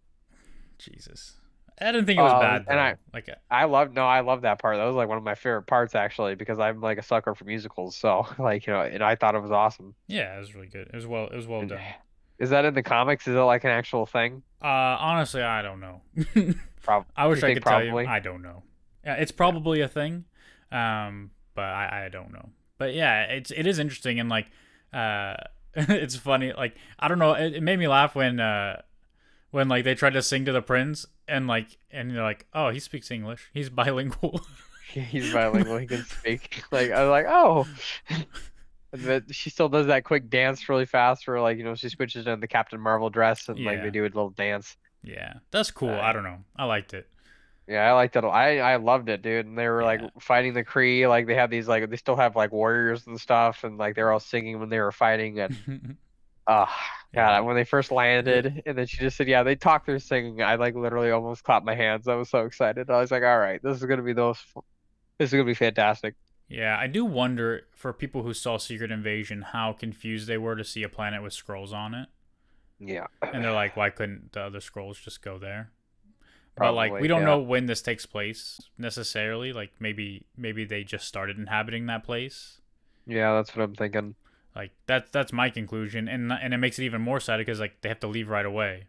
Jesus, I didn't think it was Uh, bad. and. I- like, uh, I love. No, I love that part. That was like one of my favorite parts actually because I'm like a sucker for musicals. So like you know, and I thought it was awesome. yeah, it was really good. It was well. It was well done. Is that in the comics? Is it like an actual thing? Uh, honestly, I don't know. Prob- I wish I could tell probably? you. I don't know. Yeah, it's probably a thing, um, but I, I don't know. But yeah, it's it is interesting and like, uh, it's funny. Like I don't know. It, it made me laugh when uh, when like they tried to sing to the prince and like and you're like, oh, he speaks English. He's bilingual. He's bilingual. He can speak. Like I was like, oh. But she still does that quick dance really fast, where like you know she switches into the Captain Marvel dress and like Yeah. they do a little dance. yeah, that's cool. I Uh, don't know. I liked it. Yeah, I liked it. I I loved it, dude. And they were like fighting the Kree. Like they have these like they still have like warriors and stuff, and like they're all singing when they were fighting. And uh Yeah. God, when they first landed, and then she just said, "Yeah, they talk through singing." I like literally almost clapped my hands. I was so excited. I was like, "All right, this is gonna be those. This is gonna be fantastic." Yeah, I do wonder for people who saw Secret Invasion how confused they were to see a planet with Skrulls on it. Yeah. And they're like, why couldn't the other Skrulls just go there? But like we don't yeah. know when this takes place necessarily. Like maybe maybe they just started inhabiting that place. Yeah, that's what I'm thinking. Like that's that's my conclusion, and and it makes it even more sad because like they have to leave right away.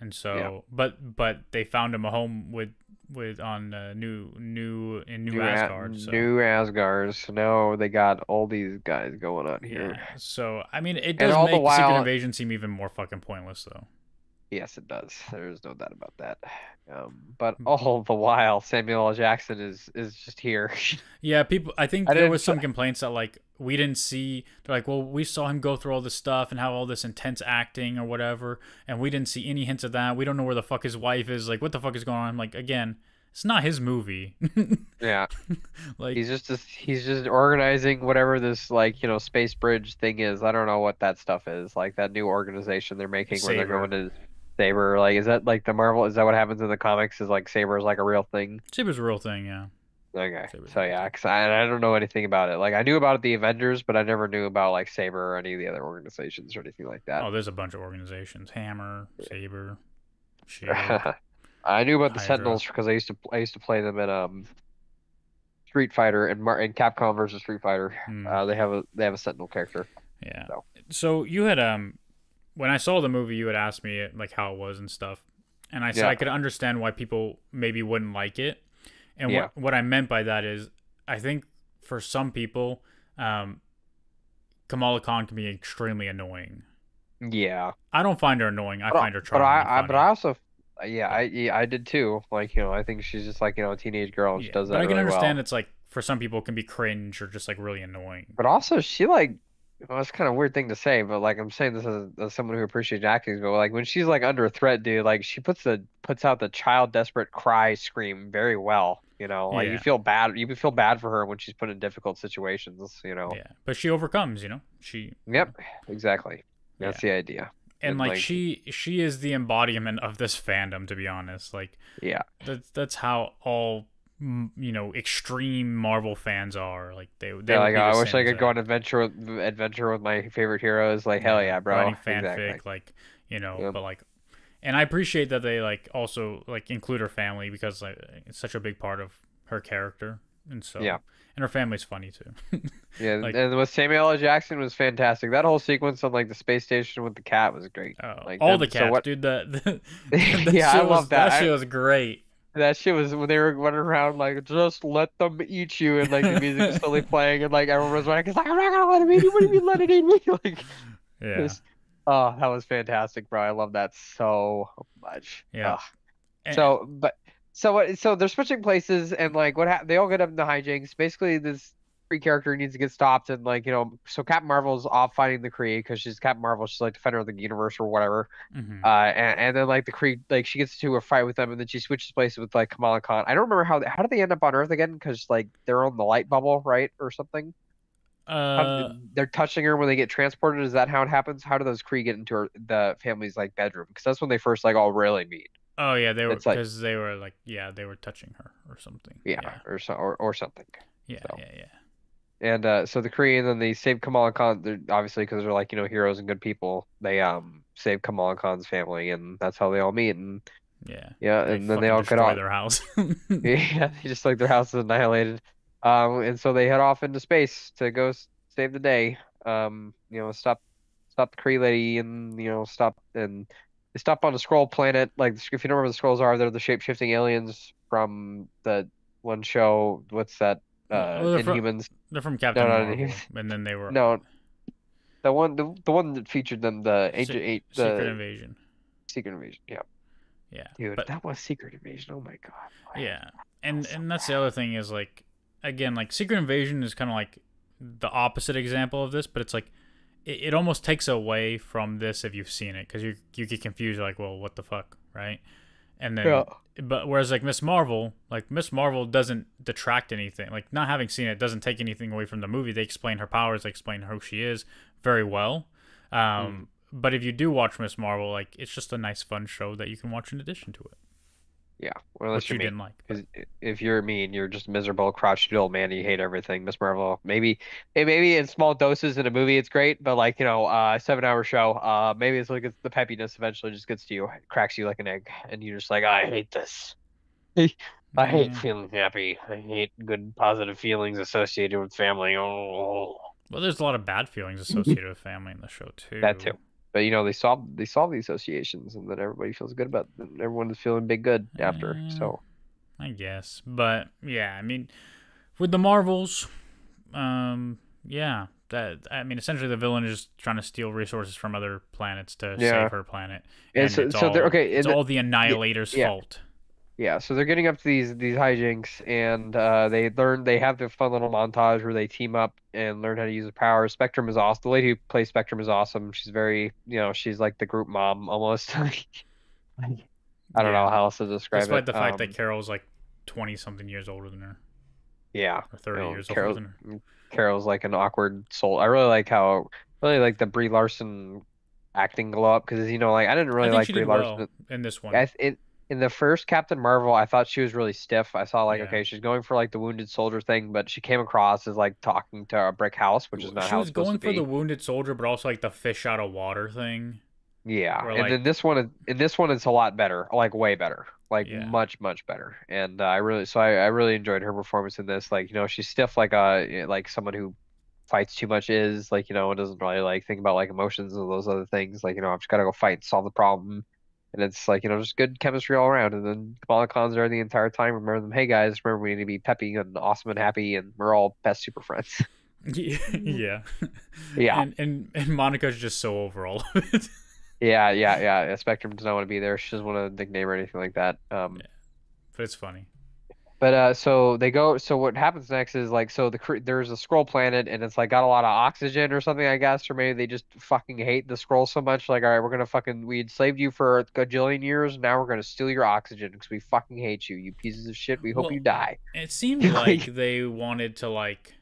And so, Yeah. but but they found him a home with with on uh, new new in New, A- Asgard. So. New Asgard. So now they got all these guys going on here. Yeah. So I mean, it does make Secret Invasion seem even more fucking pointless, though. Yes, it does. There's no doubt about that. Um, but Hmm. all the while, Samuel L. Jackson is is just here. Yeah, people. I think I there was some complaints that like we didn't see. They're like, well, we saw him go through all this stuff and have all this intense acting or whatever, and we didn't see any hints of that. We don't know where the fuck his wife is. Like, what the fuck is going on? I'm like, again, it's not his movie. yeah, like, he's just he's just organizing whatever this like you know space bridge thing is. I don't know what that stuff is. Like that new organization they're making where they're going to Saber. Like, is that like the Marvel? Is that what happens in the comics? Is like Saber is like a real thing? Saber's a real thing. Yeah. Okay, Saber's so yeah, 'cause I, I don't know anything about it. Like I knew about the Avengers, but I never knew about like Saber or any of the other organizations or anything like that. Oh, there's a bunch of organizations: Hammer, Saber, Shield. I knew about the Hydra. Sentinels because I used to I used to play them in um Street Fighter and Mar- and Capcom versus Street Fighter. Hmm. Uh, they have a they have a Sentinel character. Yeah. So. So you had um when I saw the movie you had asked me like how it was and stuff. And I said Yeah. I could understand why people maybe wouldn't like it. And Yeah. what what I meant by that is I think for some people um Kamala Khan can be extremely annoying. Yeah, I don't find her annoying. I but, find her but. I, I but. I also yeah I yeah, I did too. Like you know I think she's just like you know a teenage girl and she does that but I can really well. understand it's like for some people it can be cringe or just like really annoying. But also she like well, it's kind of a weird thing to say, but like I'm saying this as, as someone who appreciates acting, but like when she's like under a threat, dude, like she puts the puts out the child desperate cry scream very well. You know, like you feel bad, you feel bad for her when she's put in difficult situations. You know. Yeah. But she overcomes, you know? She Yep, exactly. That's the idea. and And, like, like- she she is the embodiment of this fandom to be honest like Yeah. that's that's how all you know extreme marvel fans are like they, they Yeah, like the I wish I could go on adventure with adventure with my favorite heroes. Like hell yeah, bro. writing fanfic Exactly. like you know but like and i appreciate that they like also like include her family because like it's such a big part of her character and so Yeah. and her family's funny too Yeah, like- and with Samuel L. Jackson was fantastic. That whole sequence on like the space station with the cat was great. oh, Like, all them- the so cats what- dude the, the, Yeah, I shit was- love that. that I- shit was great That shit was when they were running around like just let them eat you and like the music was slowly playing and like everyone was like, it's like I'm not gonna let him eat you. What do you mean let it eat me? Like yeah this- oh, that was fantastic, bro. I love that so much. Yeah. And- So, but so what? So they're switching places, and like what? Ha- they all get up in the hijinks. Basically, this character needs to get stopped, and like you know, so Captain Marvel's off fighting the Kree because she's Captain Marvel. She's like defender of the universe or whatever. mhm. Uh, and, and then like the Kree, like she gets into a fight with them, and then she switches places with like Kamala Khan. I don't remember how how did they end up on Earth again? Because like they're on the light bubble, right, or something. Uh, do- they're touching her when they get transported. Is that how it happens? How do those Kree get into her, the family's like bedroom? Because that's when they first like all really meet. oh yeah, they were it's like- because they were like yeah they were touching her or something. Yeah, yeah, or so or, or something. yeah, so. yeah. yeah. And uh, so the Kree and then they save Kamala Khan. They're obviously because they're like you know heroes and good people. They um save Kamala Khan's family, and that's how they all meet. And Yeah. yeah, and then they all get off. their house. Yeah, they just like their house is annihilated. Um, and so they head off into space to go save the day. Um, you know, stop, stop the Kree lady, and you know, stop and they stop on a Skrull planet. Like if you don't remember the Skrulls are, they're the shape-shifting aliens from the one show. What's that? Uh, Well, they're Inhumans. They're from Captain no, no, Marvel, and then they were No, the one, the, the one that featured them, the Se- Agent Eight, the Secret Invasion. Secret Invasion. Yeah, Yeah, dude, but that was Secret Invasion. Oh my god. yeah, and so and that's the other thing is like again like Secret Invasion is kind of like the opposite example of this, but it's like it, it almost takes away from this if you've seen it because you you get confused you're like well what the fuck right, and then Yeah. But whereas like Miss Marvel like Miss Marvel doesn't detract anything. Like not having seen it doesn't take anything away from the movie. They explain her powers they explain who she is very well. Um but if you do watch Miss Marvel like it's just a nice fun show that you can watch in addition to it Yeah, well, unless you didn't like Because if you're me and you're just miserable, crotchety old man, you hate everything. Miss Marvel, maybe, it maybe in small doses in a movie it's great, but like you know, uh, seven hour show, uh, maybe it's like it's the peppiness eventually just gets to you, cracks you like an egg, and you're just like, I hate this. I hate Yeah. feeling happy. I hate good positive feelings associated with family. Oh, Well, there's a lot of bad feelings associated with family in the show too. That too. But you know they solve they solve the associations, and then everybody feels good about them. Everyone is feeling big good after. Mm. So I guess, but yeah, I mean, with the Marvels, um, yeah, that I mean, essentially the villain is just trying to steal resources from other planets to Yeah. save her planet, And and so- it's so all they're- okay, It's the- all the Annihilator's yeah. fault. Yeah, so they're getting up to these these hijinks, and uh, they learn they have the fun little montage where they team up and learn how to use the power. Spectrum is awesome. The lady who plays Spectrum is awesome. She's very, you know, she's like the group mom almost. I don't know how else to describe Despite it. Despite the fact Um, that Carol's like twenty something years older than her, yeah, or thirty know, years older than her. Carol's like an awkward soul. I really like how really like the Brie Larson acting glow up because you know like I didn't really I like Brie Larson. well in this one. I th- in the first Captain Marvel, I thought she was really stiff. I saw like, Yeah. okay, she's going for like the wounded soldier thing, but she came across as like talking to a brick house, which is not she how was going to for the wounded soldier, but also like the fish out of water thing. Yeah, where, and like- then this one, is- in this one, it's a lot better, like way better, like Yeah. much much better. And uh, I really, so I, I really enjoyed her performance in this. Like, you know, she's stiff like a like someone who fights too much is like you know and doesn't really like think about like emotions and those other things. Like, you know, I've just gotta go fight and solve the problem. And it's like, you know, just good chemistry all around. And then Kamala Khan's there the entire time. Remember them, hey guys, remember we need to be peppy and awesome and happy, and we're all best super friends. yeah. Yeah. And, and and Monica's just so over all of it. yeah, yeah, yeah. yeah, Spectrum does not want to be there. She doesn't want a nickname or anything like that. Um, Yeah. but it's funny. But uh, so they go. So what happens next is like, so the there's a Skrull planet, and it's like got a lot of oxygen or something, I guess, or maybe they just fucking hate the Skrull so much. Like, all right, we're gonna fucking we enslaved you for a gajillion years, now we're gonna steal your oxygen because we fucking hate you, you pieces of shit. We hope Well, you die. It seemed Like- they wanted to like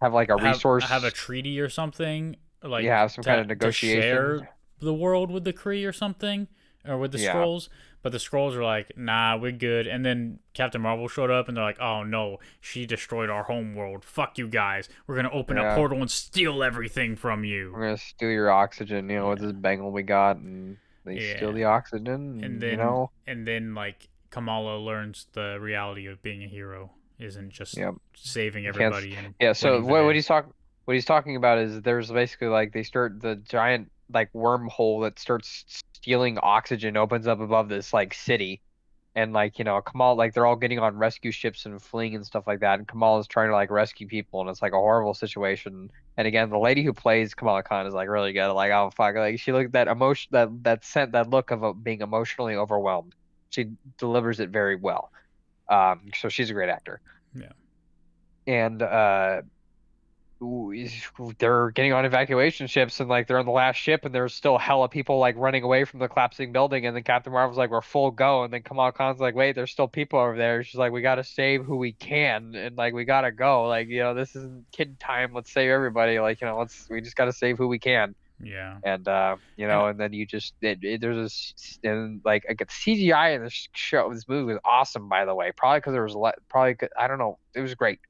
Have like a have, resource. have a treaty or something, like yeah, some to, kind of to negotiation. share the world with the Kree or something, or with the Yeah. Skrulls. But the Skrulls are like, nah, we're good. And then Captain Marvel showed up, and they're like, oh no, she destroyed our home world. Fuck you guys. We're gonna open Yeah. a portal and steal everything from you. We're gonna steal your oxygen. You know, with this bangle we got, and they steal the oxygen. And you then, know, and then like Kamala learns the reality of being a hero isn't just Yep. saving everybody. And Yeah, so what, what he's talking what he's talking about is there's basically like they start the giant like wormhole that starts stealing oxygen opens up above this like city. And like, you know, Kamal like they're all getting on rescue ships and fleeing and stuff like that. And Kamal is trying to like rescue people and it's like a horrible situation. And again, the lady who plays Kamala Khan is like really good. Like, oh fuck, like she looked that emotion that that sent that look of uh, being emotionally overwhelmed. She delivers it very well. Um, so she's a great actor. Yeah. And uh they're getting on evacuation ships and like they're on the last ship and there's still hella people like running away from the collapsing building. And then Captain Marvel's like we're full go. And then Kamala Khan's like wait there's still people over there. She's like we got to save who we can and like we got to go. Like you know this isn't kid time. Let's save everybody. Like you know let's we just got to save who we can. Yeah. and uh you know and then you just it, it, there's a and like I get CGI in this show this movie was awesome by the way probably because there was a lot probably I don't know it was great.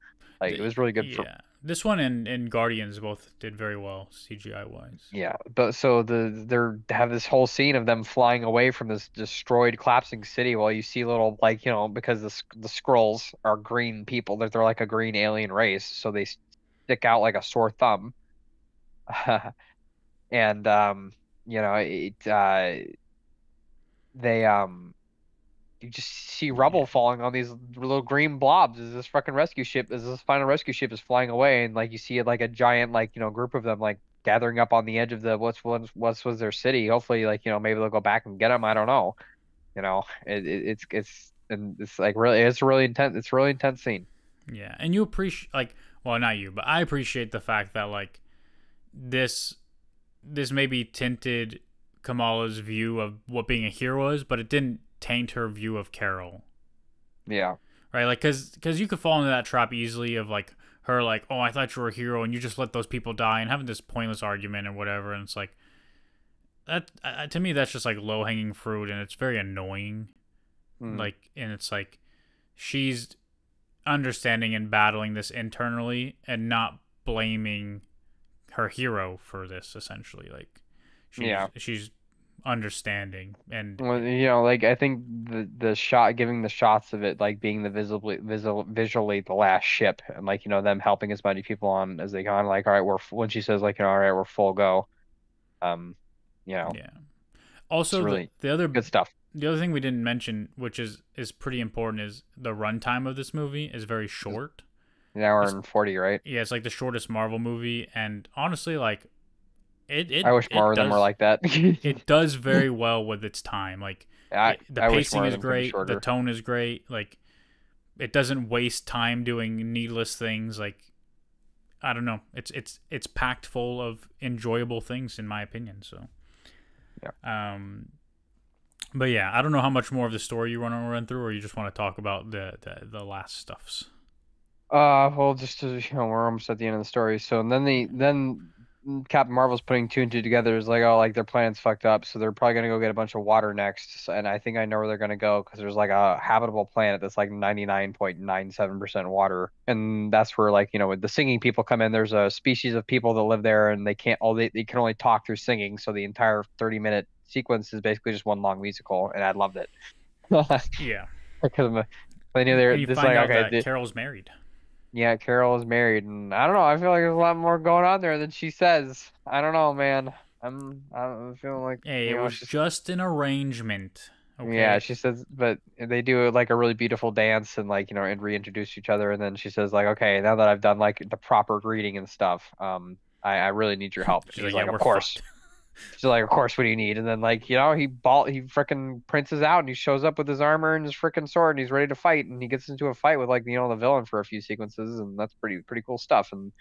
Like it was really good Yeah. for This one and, and Guardians both did very well CGI wise. Yeah, but so the they're they have this whole scene of them flying away from this destroyed, collapsing city while you see little like you know because the the Skrulls are green people that they're like a green alien race, so they stick out like a sore thumb. and um, you know it uh, they um you just see rubble falling on these little green blobs as this fucking rescue ship as this final rescue ship is flying away and like you see it like a giant like you know group of them like gathering up on the edge of the what's what's what's was their city. Hopefully like you know maybe they'll go back and get them i don't know. You know it, it, it's it's and it's like really it's a really intense it's a really intense scene. Yeah, and you appreciate like well, not you, but I appreciate the fact that like this this maybe tinted Kamala's view of what being a hero is, but it didn't taint her view of Carol. yeah Right? Like cuz cuz you could fall into that trap easily of like her like, "Oh, I thought you were a hero and you just let those people die" and having this pointless argument or whatever and it's like that uh, to me that's just like low-hanging fruit and it's very annoying Mm. like and it's like she's understanding and battling this internally and not blaming her hero for this essentially like she's, Yeah. she's understanding and Well, you know, like I think the the shot, giving the shots of it, like being the visibly visual, visually the last ship, and like you know them helping as many people on as they can. Like, all right, we're f- when she says like, you know, all right, we're full go. Um, you know, yeah also the- the, other good stuff. the other thing we didn't mention which is is pretty important is the runtime of this movie is very short An hour It's- and forty, right? yeah it's like the shortest marvel movie and honestly like it, it I wish more of them were like that. it does very well with its time like I, the I pacing is them could be great the tone is great like it doesn't waste time doing needless things like i don't know it's it's it's packed full of enjoyable things in my opinion so yeah um but yeah i don't know how much more of the story you want to run through or you just want to talk about the the, the last stuffs Uh, well, just to, you know, we're almost at the end of the story. So and then the then Captain Marvel's putting two and two together. Is like, oh, like their plan's fucked up, so they're probably gonna go get a bunch of water next. And I think I know where they're gonna go because there's like a habitable planet that's like 99.97% water, and that's where like you know the singing people come in. There's a species of people that live there, and they can't all they, they can only talk through singing. So the entire 30 minute sequence is basically just one long musical, and I loved it. yeah Because they knew they were and you find like out okay. that carol's married yeah, Carol is married, and I don't know. I feel like there's a lot more going on there than she says. I don't know, man. I'm I'm feeling like hey it know, was she's- just an arrangement okay yeah. She says, but they do like a really beautiful dance and like you know and reintroduce each other, and then she says like, okay, now that I've done like the proper greeting and stuff, um, I I really need your help. She's He's like, like, yeah, of we're course. She's like, of course, what do you need? And then like you know he ball he freaking princes out and he shows up with his armor and his freaking sword and he's ready to fight and he gets into a fight with like you know the villain for a few sequences and that's pretty pretty cool stuff and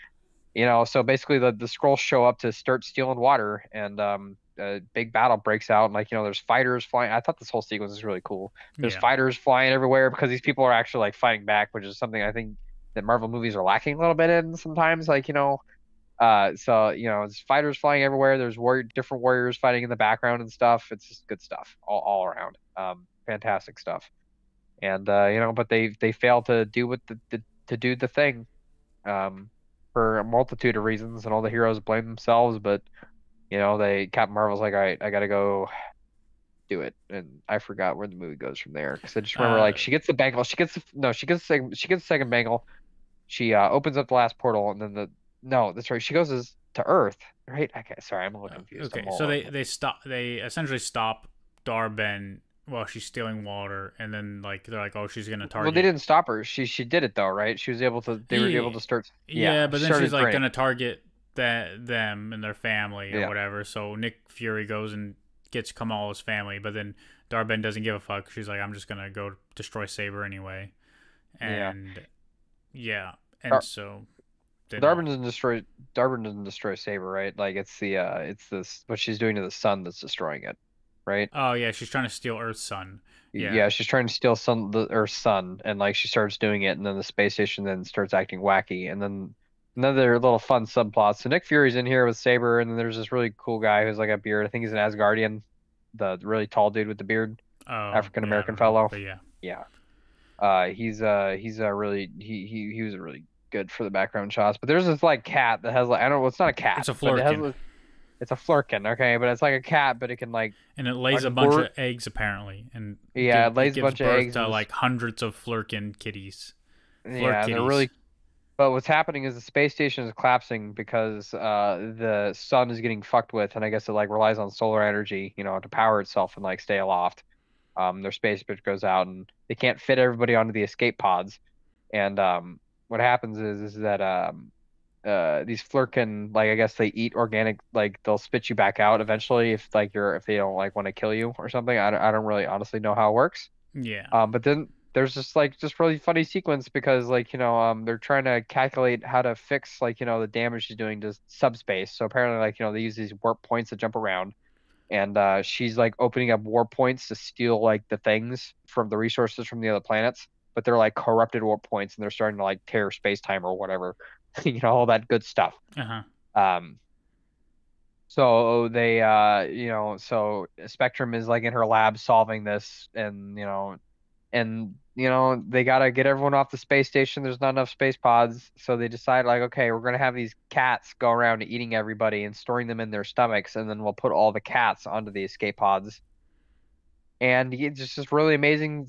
you know so basically the the Skrulls show up to start stealing water and um a big battle breaks out and like you know there's fighters flying. I thought this whole sequence was really cool. There's Yeah. fighters flying everywhere because these people are actually like fighting back, which is something I think that Marvel movies are lacking a little bit in sometimes. Like you know, uh, so you know, there's fighters flying everywhere. There's war- different warriors fighting in the background and stuff. It's just good stuff all, all around. Um, fantastic stuff. And uh, you know, but they they fail to do what the, the to do the thing, um, for a multitude of reasons, and all the heroes blame themselves. But you know, they Captain Marvel's like, all right, I gotta go do it, and I forgot where the movie goes from there because I just remember Uh, like she gets the bangle, she gets the, no, she gets the second, she gets the second bangle, she uh, opens up the last portal, and then the no, that's right, she goes as, to Earth, right? Okay, sorry, I'm a little oh, confused. Okay, so they they stop they essentially stop Dar-Benn while she's stealing water, and then like they're like, oh, she's gonna target. well, they didn't stop her. She she did it though, right? She was able to. They were able to start. Yeah, but then she's like gonna target that them and their family or Yeah. whatever. So Nick Fury goes and gets Kamala's family, but then Dar-Benn doesn't give a fuck. She's like, I'm just gonna go destroy Saber anyway, Yeah. and yeah, and Dar- so did Dar-Benn not. doesn't destroy Dar-Benn doesn't destroy Saber, right? Like it's the uh it's this what she's doing to the sun that's destroying it, right? Oh yeah, she's trying to steal Earth's sun. Yeah. Yeah, she's trying to steal sun the Earth's sun, and like she starts doing it, and then the space station then starts acting wacky, and then another little fun subplot. So Nick Fury's in here with Saber, and then there's this really cool guy who's like a beard. I think he's an Asgardian, the really tall dude with the beard. Oh, African American yeah, I don't know, fellow. Yeah. Yeah. Uh, he's uh he's a really he he he was a really good for the background shots. But there's this like cat that has like I don't know it's not a cat. It's a but it flerken. it's a flerken, okay, but it's like a cat, but it can like And it lays a bunch we're- of eggs apparently, and Yeah, give- it lays a gives bunch of eggs to like hundreds of flerken kitties. yeah, they're really. But what's happening is the space station is collapsing because uh the sun is getting fucked with, and I guess it like relies on solar energy, you know, to power itself and like stay aloft. Um, their space bridge goes out, and they can't fit everybody onto the escape pods. And um, what happens is is that um, uh, these flerken, like I guess they eat organic, like they'll spit you back out eventually if like you're if they don't like want to kill you or something. I don't, I don't really honestly know how it works. Yeah. Um, but then there's just like just really funny sequence because like you know um they're trying to calculate how to fix like you know the damage she's doing to subspace. So apparently like you know they use these warp points to jump around, and uh, she's like opening up warp points to steal like the things from the resources from the other planets. But they're like corrupted warp points, and they're starting to like tear space time or whatever, you know all that good stuff. Uh huh. Um, so they, uh, you know, so Spectrum is like in her lab solving this, and you know, and you know they gotta get everyone off the space station. There's not enough space pods, so they decide like, okay, we're gonna have these cats go around eating everybody and storing them in their stomachs, and then we'll put all the cats onto the escape pods. And it's just this really amazing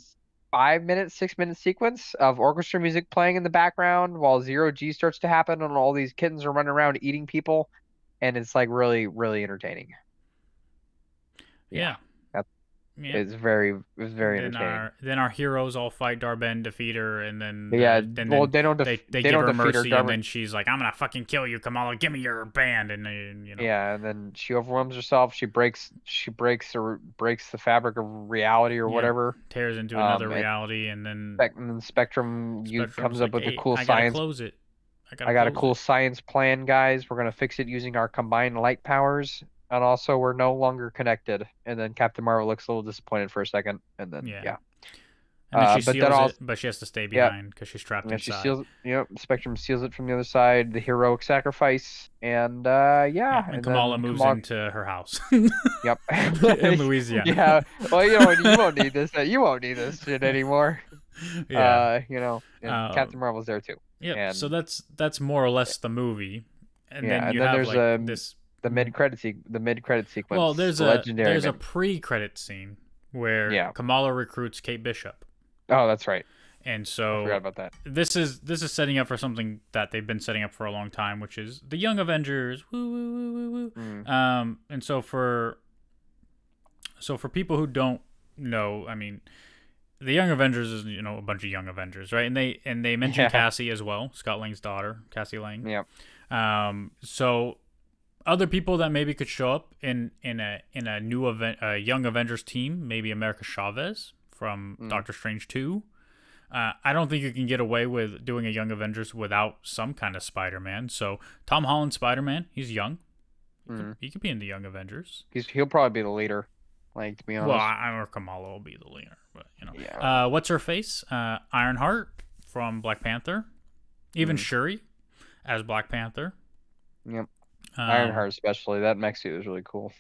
five minute, six minute sequence of orchestra music playing in the background while zero G starts to happen and all these kittens are running around eating people. And it's like really, really entertaining. Yeah. Yeah. It's very, it's very then entertaining. our then our heroes all fight Dar-Benn, defeat her, and then yeah, then, well, they don't. Def- they they, they, give don't her mercy, her. and then she's like, "I'm gonna fucking kill you, Kamala. Give me your band," and then you know. Yeah, and then she overwhelms herself. She breaks. She breaks or breaks the fabric of reality or Yeah. whatever. tears into Um, another and- reality, and then and then Spectrum, you comes up with "Hey, a cool I science. close it. I, gotta I got a cool it." science plan, guys. We're gonna fix it using our combined light powers, and also we're no longer connected. And then Captain Marvel looks a little disappointed for a second, and then Yeah. yeah, And then uh, she but then seals al- it, but she has to stay behind because she's trapped and then she inside. steals. Yep, Spectrum steals it from the other side. The heroic sacrifice, and uh, yeah, yeah, and, and Kamala moves Kamala- into her house Yep. in Louisiana. yeah. Well, you know, you won't need this. You won't need this shit anymore. yeah. Uh, you know, and Uh, Captain Marvel's there too. Yep. So that's that's more or less the movie, and Yeah, then and you then have there's, like um, this. The mid credit se- the mid credit sequence. Well, there's the a legendary. there's a pre-credit scene where Yeah. Kamala recruits Kate Bishop, oh, that's right. and I so forgot about that. this is this is setting up for something that they've been setting up for a long time, which is the Young Avengers. Woo woo woo woo woo. Mm. Um, and so for so for people who don't know, I mean, the Young Avengers is you know a bunch of Young Avengers, right? And they and they mention Yeah. Cassie as well, Scott Lang's daughter, Cassie Lang. Yeah. Um, so other people that maybe could show up in in a in a new event, a Young Avengers team, maybe America Chavez from Mm. Doctor Strange two. Uh, I don't think you can get away with doing a Young Avengers without some kind of Spider-Man. So Tom Holland Spider-Man, he's young. He, could, Mm. he could be in the Young Avengers. He's he'll probably be the leader. Like to be honest. Well, I, or Kamala will be the leader, but you know. yeah. Uh, what's her face? Uh, Ironheart from Black Panther. Even Mhm. Shuri as Black Panther. Yep. Um, Ironheart especially. That mech suit is really cool.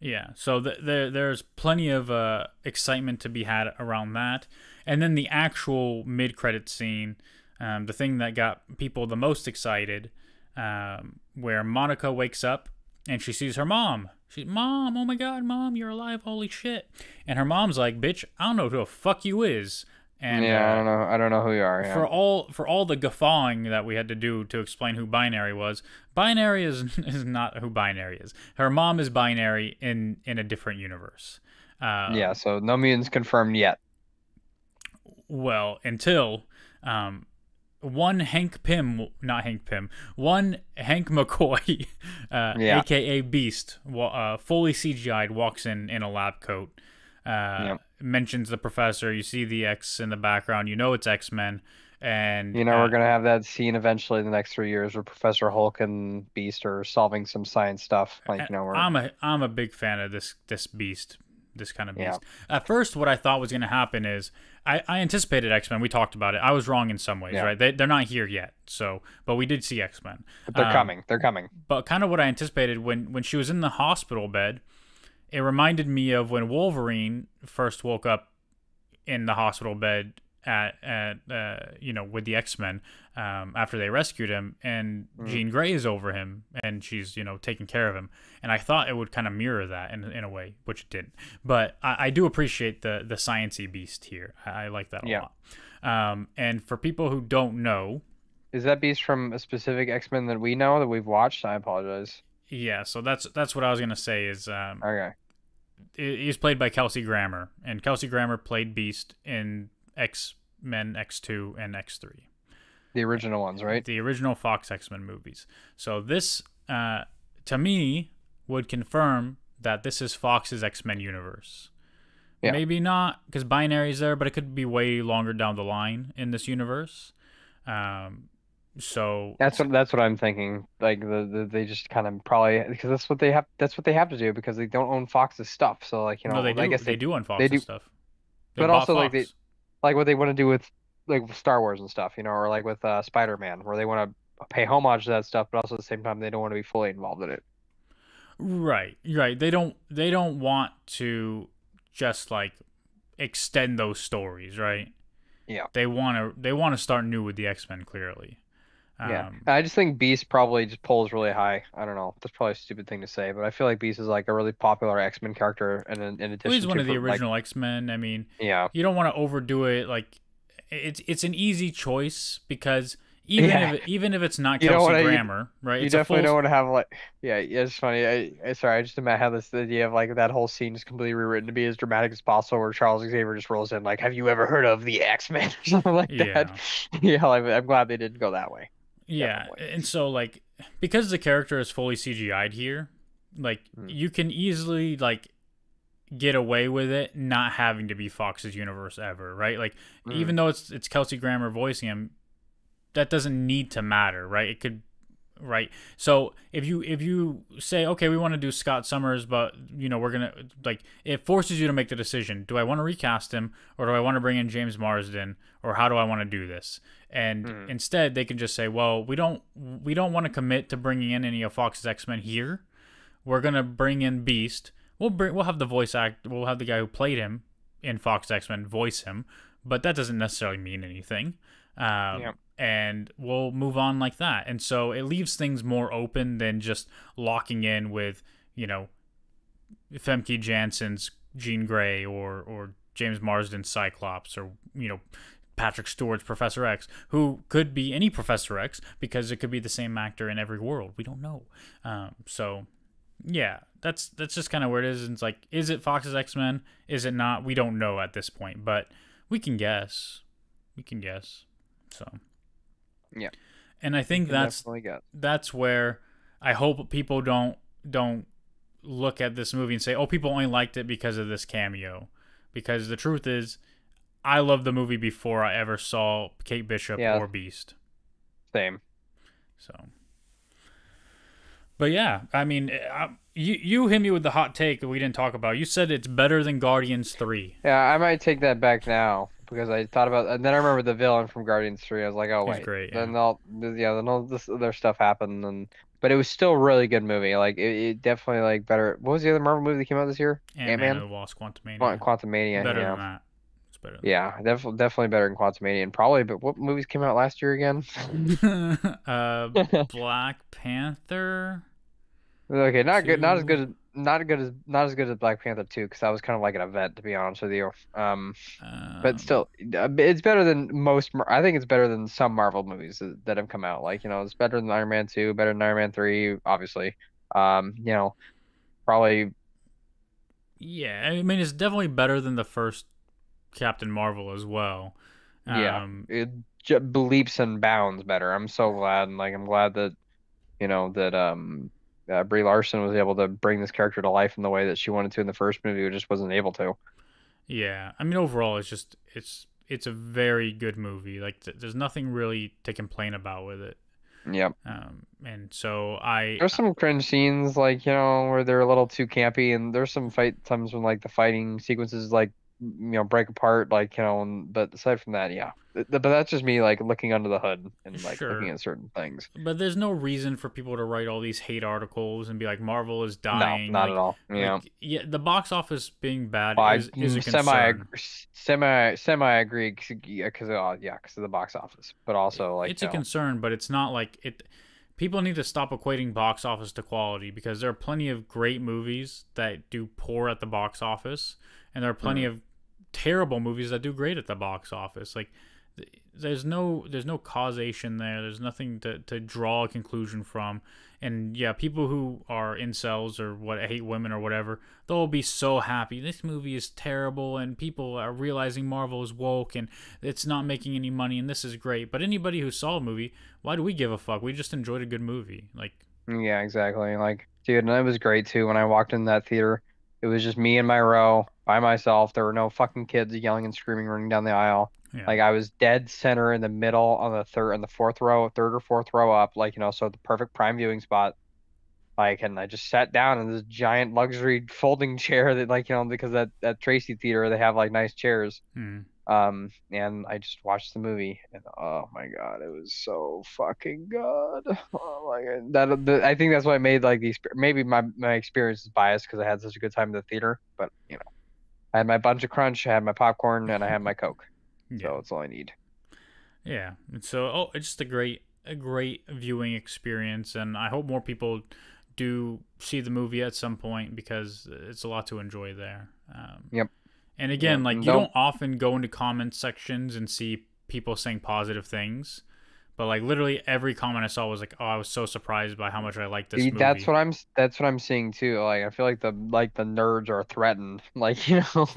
Yeah, so th- there there's plenty of uh, excitement to be had around that, and then the actual mid credit scene, um, the thing that got people the most excited, um, where Monica wakes up and she sees her mom. She's mom, oh my god, mom, you're alive, holy shit! And her mom's like, bitch, I don't know who the fuck you is. And yeah, I uh, don't know. I don't know who you are. Yeah. for all for all the guffawing that we had to do to explain who binary was binary is is not who binary is her mom is binary in in a different universe uh, yeah. So no mutants confirmed yet. well until um one Hank Pym, not Hank Pym, one Hank McCoy, uh, Yeah. aka Beast, uh, fully CGI'd, walks in in a lab coat. Uh, Yep. Mentions the professor. You see the X in the background. You know it's X Men, And You know, uh, we're gonna have that scene eventually in the next three years where Professor Hulk and Beast are solving some science stuff. Like, you know, we're I'm a I'm a big fan of this this beast, this kind of Yeah. beast. At first, what I thought was going to happen is I, I anticipated X Men. We talked about it. I was wrong in some ways, Yeah. right? They they're not here yet, so but we did see X Men. but they're um, coming. They're coming. But kind of what I anticipated when when she was in the hospital bed, it reminded me of when Wolverine first woke up in the hospital bed at at uh, you know with the X Men um, after they rescued him, and Mm. Jean Grey is over him, and she's you know taking care of him, and I thought it would kind of mirror that in in a way, which it didn't. But I, I do appreciate the the sciency beast here. I, I like that a Yeah. lot. Um, and for people who don't know, Is that Beast from a specific X Men that we know that we've watched? I apologize. yeah, so that's that's what I was gonna say is um, Okay. He's played by Kelsey Grammer, and Kelsey Grammer played Beast in X Men X two and X three, The original ones, right? the original Fox X Men movies. So this, uh, to me, would confirm that this is Fox's X Men universe. Yeah. Maybe not because binary's there, but it could be way longer down the line in this universe. Um, so That's what that's what I'm thinking. Like the, the they just kind of probably because that's what they have. That's what they have to do because they don't own Fox's stuff. So like you know, no, they do. I guess they, they, do on Fox they do- stuff. They but also, like, they- like what they want to do with like Star Wars and stuff, you know, or like with uh, Spider Man, where they want to pay homage to that stuff, but also at the same time they don't want to be fully involved in it. Right, right. They don't they don't want to just like extend those stories, right? Yeah. They want to they want to start new with the X-Men clearly. Yeah, Um, I just think Beast probably just pulls really high. I don't know. That's probably a stupid thing to say, but I feel like Beast is like a really popular X Men character, and in, in addition he's one of the for, like- original X-Men. I mean, yeah, you don't want to overdo it like it's it's an easy choice because even Yeah. if even if it's not Kelsey wanna- you- right? you definitely full, don't want to have like, yeah, yeah, it's funny. I, I sorry, I just imagine how this idea of like that whole scene is completely rewritten to be as dramatic as possible, where Charles Xavier just rolls in like, "Have you ever heard of the X Men?" or something like that. Yeah, like, I'm glad they didn't go that way. Yeah, Definitely. and so like because the character is fully CGI'd here, like Hmm. you can easily like get away with it not having to be Fox's universe ever, right? Like Mm. even though it's it's Kelsey Grammer voicing him, that doesn't need to matter, right? It could right. So if you if you say okay, we want to do Scott Summers, but you know we're gonna like it forces you to make the decision: do I want to recast him or do I want to bring in James Marsden or how do I want to do this? And Mhm. instead, they can just say, well, we don't we don't want to commit to bringing in any of Fox's X Men here. We're gonna bring in Beast. We'll bring we'll have the voice act. We'll have the guy who played him in Fox X Men voice him, but that doesn't necessarily mean anything. Um, Yeah. And we'll move on like that. And so it leaves things more open than just locking in with, you know, Famke Janssen's Jean Grey or or James Marsden's Cyclops or you know Patrick Stewart's Professor X, who could be any Professor X because it could be the same actor in every world. We don't know. Um, so yeah, that's that's just kind of where it is. And it's like, is it Fox's X Men? Is it not? We don't know at this point, but we can guess. We can guess. So Yeah. and I think that's that's where I hope people don't don't look at this movie and say, "Oh, people only liked it because of this cameo." Because the truth is, I loved the movie before I ever saw Kate Bishop Yeah. or Beast. Same. So, but yeah, I mean, eh, I, you you hit me with the hot take that we didn't talk about. You said it's better than Guardians Three. Yeah, I might take that back now because I thought about, and then I remember the villain from Guardians Three. I was like, oh wait, great, then all, yeah, then all this other stuff happened, and but it was still a really good movie. Like it, it definitely like better. What was the other Marvel movie that came out this year? Ant-Man Ant-Man? and the Wasp: Quantumania. Quantum Quantumania. better yeah. than that. It's better. Yeah, definitely definitely better than Quantumania, and probably. But what movies came out last year again? uh, Black Panther. Okay, not good. Not as good as not as good as not as good as Black Panther 2 because that was kind of like an event to be honest with you. Um, Um, but still, uh, it's better than most. I think it's better than some Marvel movies that, have come out. Like you know, it's better than Iron Man 2, better than Iron Man 3, obviously. Um, you know, probably Yeah, I mean it's definitely better than the first Captain Marvel as well. Yeah. Um, it j- leaps and bounds better. I'm so glad, and like I'm glad that you know that um. Uh, Brie Larson was able to bring this character to life in the way that she wanted to in the first movie, but just wasn't able to. yeah. I mean overall it's just it's it's a very good movie. Like th- there's nothing really to complain about with it. Yep. Um, and so I There's some cringe scenes, like, you know, where they're a little too campy, and there's some fight times when, like, the fighting sequences, like, you know, break apart, like, you know, and, but aside from that, yeah. But that's just me, like, looking under the hood and, like, looking at certain things. but there's no reason for people to write all these hate articles and be like Marvel is No, dying. not like, at all. Yeah. like, yeah, the box office being bad Well, I is, is a semi concern. semi semi agree because uh, yeah because of the box office but also like it's a know, concern, but it's not like it. People need to stop equating box office to quality because there are plenty of great movies that do poor at the box office, and there are plenty Mm-hmm. of terrible movies that do great at the box office. Like, there's no there's no causation there. There's nothing to to draw a conclusion from. And yeah, people who are incels or what hate women or whatever, they'll be so happy. This movie is terrible, and people are realizing Marvel is woke, and it's not making any money, and this is great. But anybody who saw a movie, why do we give a fuck? We just enjoyed a good movie. Like, yeah exactly like dude and it was great too when I walked in that theater it was just me and my row by myself. There were no fucking kids yelling and screaming running down the aisle. Yeah, like I was dead center in the middle on the third on the fourth row third or fourth row up like you know so the perfect prime viewing spot. Like and I just sat down in this giant luxury folding chair that like you know because at at Tracy Theater they have like nice chairs. Hmm. Um, and I just watched the movie, and oh my god, it was so fucking good. Oh my god, that the, I think that's why I made like these. Maybe my my experience is biased because I had such a good time in the theater, but you know, I had my bunch of crunch, I had my popcorn, and I had my coke. yeah. So that's all I need. Yeah, and so oh, it's just a great a great viewing experience, and I hope more people do see the movie at some point because it's a lot to enjoy there. Um, Yep. And again, Yeah, like you don't- don't often go into comment sections and see people saying positive things, but like literally every comment I saw was like, "Oh, I was so surprised by how much I liked this movie." that's what I'm. That's what I'm seeing too. Like I feel like the like the nerds are threatened. Like you know,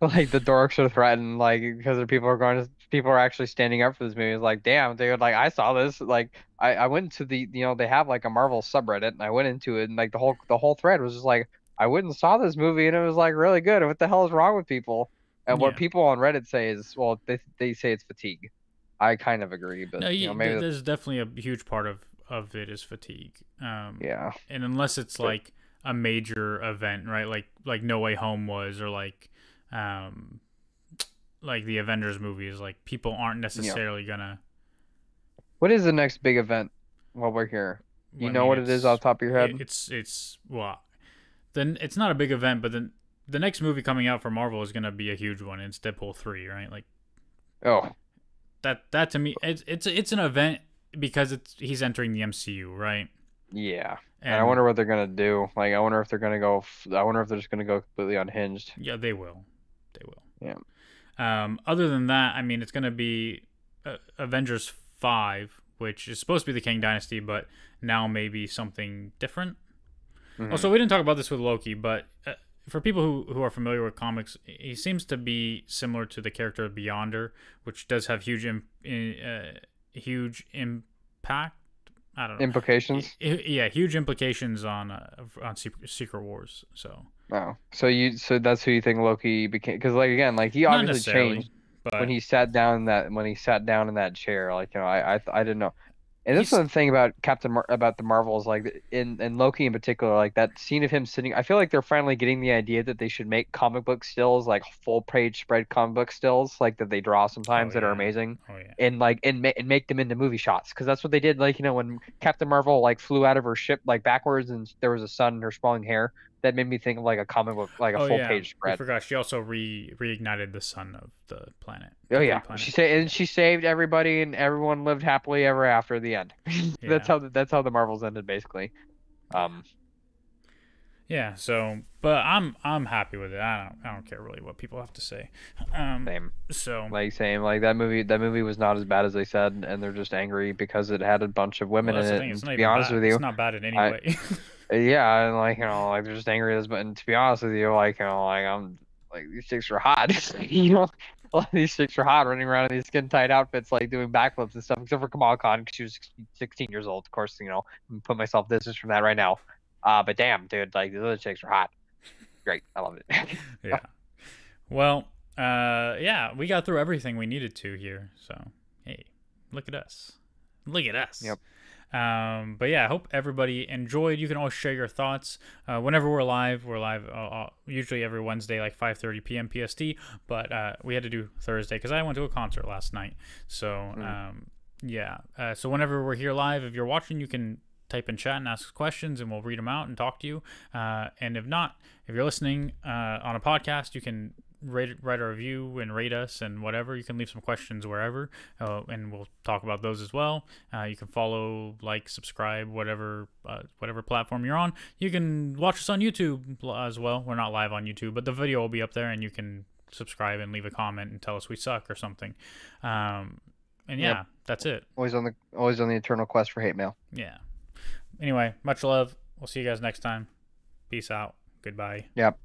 like the dorks are threatened. Like because the people are going to people are actually standing up for this movie. It's like damn, dude. Like I saw this. Like I I went to the you know they have like a Marvel subreddit and I went into it and like the whole the whole thread was just like I went and saw this movie and it was like really good. What the hell is wrong with people? And what Yeah. people on Reddit say is well they they say it's fatigue. I kind of agree, but no, you you, know maybe there's definitely a huge part of of it is fatigue. Um, yeah. and unless it's like a major event right like like no way home was or like um like the avengers movies like people aren't necessarily gonna What is the next big event while we're here? You know mean, what it is off the top of your head? it- it's it's well then it's not a big event but then the next movie coming out for marvel is gonna be a huge one it's deadpool 3 right like oh, that that to me it's it's it's an event because it's he's entering the mcu right yeah. And, I wonder what they're gonna do. Like, I wonder if they're gonna go. I wonder if they're just gonna go completely unhinged. Yeah, they will. They will. Yeah. Um, other than that, I mean, it's going to be uh, Avengers 5, which is supposed to be the Kang Dynasty, but now maybe something different. Mhm. Also, we didn't talk about this with Loki, but uh, for people who, who are familiar with comics, he seems to be similar to the character of Beyonder, which does have huge, uh, huge impact. I don't know. implications. I- yeah, huge implications on uh, on Secret Secret Wars. So Oh, so you so that's who you think Loki became? Because like again, like he obviously changed but when he sat down in that when he sat down in that chair. Like you know, I I, I didn't know. And this is the thing about Captain Mar- about the Marvels, like in in Loki in particular, like that scene of him sitting. I feel like they're finally getting the idea that they should make comic book stills, like full page spread comic book stills, like that they draw sometimes oh, that are amazing. oh yeah. and like and, ma- and make them into movie shots because that's what they did like you know when captain marvel like flew out of her ship like backwards and there was a sun in her sprawling hair that made me think of like a comic book like a oh, full yeah. page spread. I forgot. She also re reignited the sun of the planet. oh yeah planet. she said and she saved everybody and everyone lived happily ever after at the end Yeah. that's how the, that's how the marvels ended basically um Yeah. So, but I'm I'm happy with it. I don't I don't care really what people have to say. Um. same So like same like that movie that movie was not as bad as they said and they're just angry because it had a bunch of women well, in it thing. It's to not be honest bad. with you It's not bad in any I- way. Yeah, and like you know, like they're just angry at us. But to be honest with you, like you know, like I'm like these chicks are hot. you know, a lot of these chicks are hot, running around in these skin tight outfits, like doing backflips and stuff. Except for Kamal Khan, because she was 16 years old. Of course, you know, I'm put myself distance from that right now. Uh, but damn, dude, like these other chicks are hot. Great, I love it. yeah. Well, uh, yeah, we got through everything we needed to here. So hey, look at us, look at us. Yep. Um, but yeah, I hope everybody enjoyed. You can always share your thoughts uh, whenever we're live. We're live uh, uh, usually every Wednesday, like 5:30 p.m. PST. But uh, we had to do Thursday because I went to a concert last night. So um, yeah. Uh, so whenever we're here live, if you're watching, you can type in chat and ask questions, and we'll read them out and talk to you. Uh, and if not, if you're listening uh, on a podcast, you can rate write a review and rate us and whatever. You can leave some questions wherever, uh, and we'll talk about those as well. Uh, you can follow, like, subscribe, whatever uh, whatever platform you're on. You can watch us on YouTube as well. We're not live on YouTube, but the video will be up there, and you can subscribe and leave a comment and tell us we suck or something. Um, and yeah, Yep. that's it. Always on the always on the eternal quest for hate mail. Yeah. Anyway, much love. We'll see you guys next time. Peace out. Goodbye. Yep.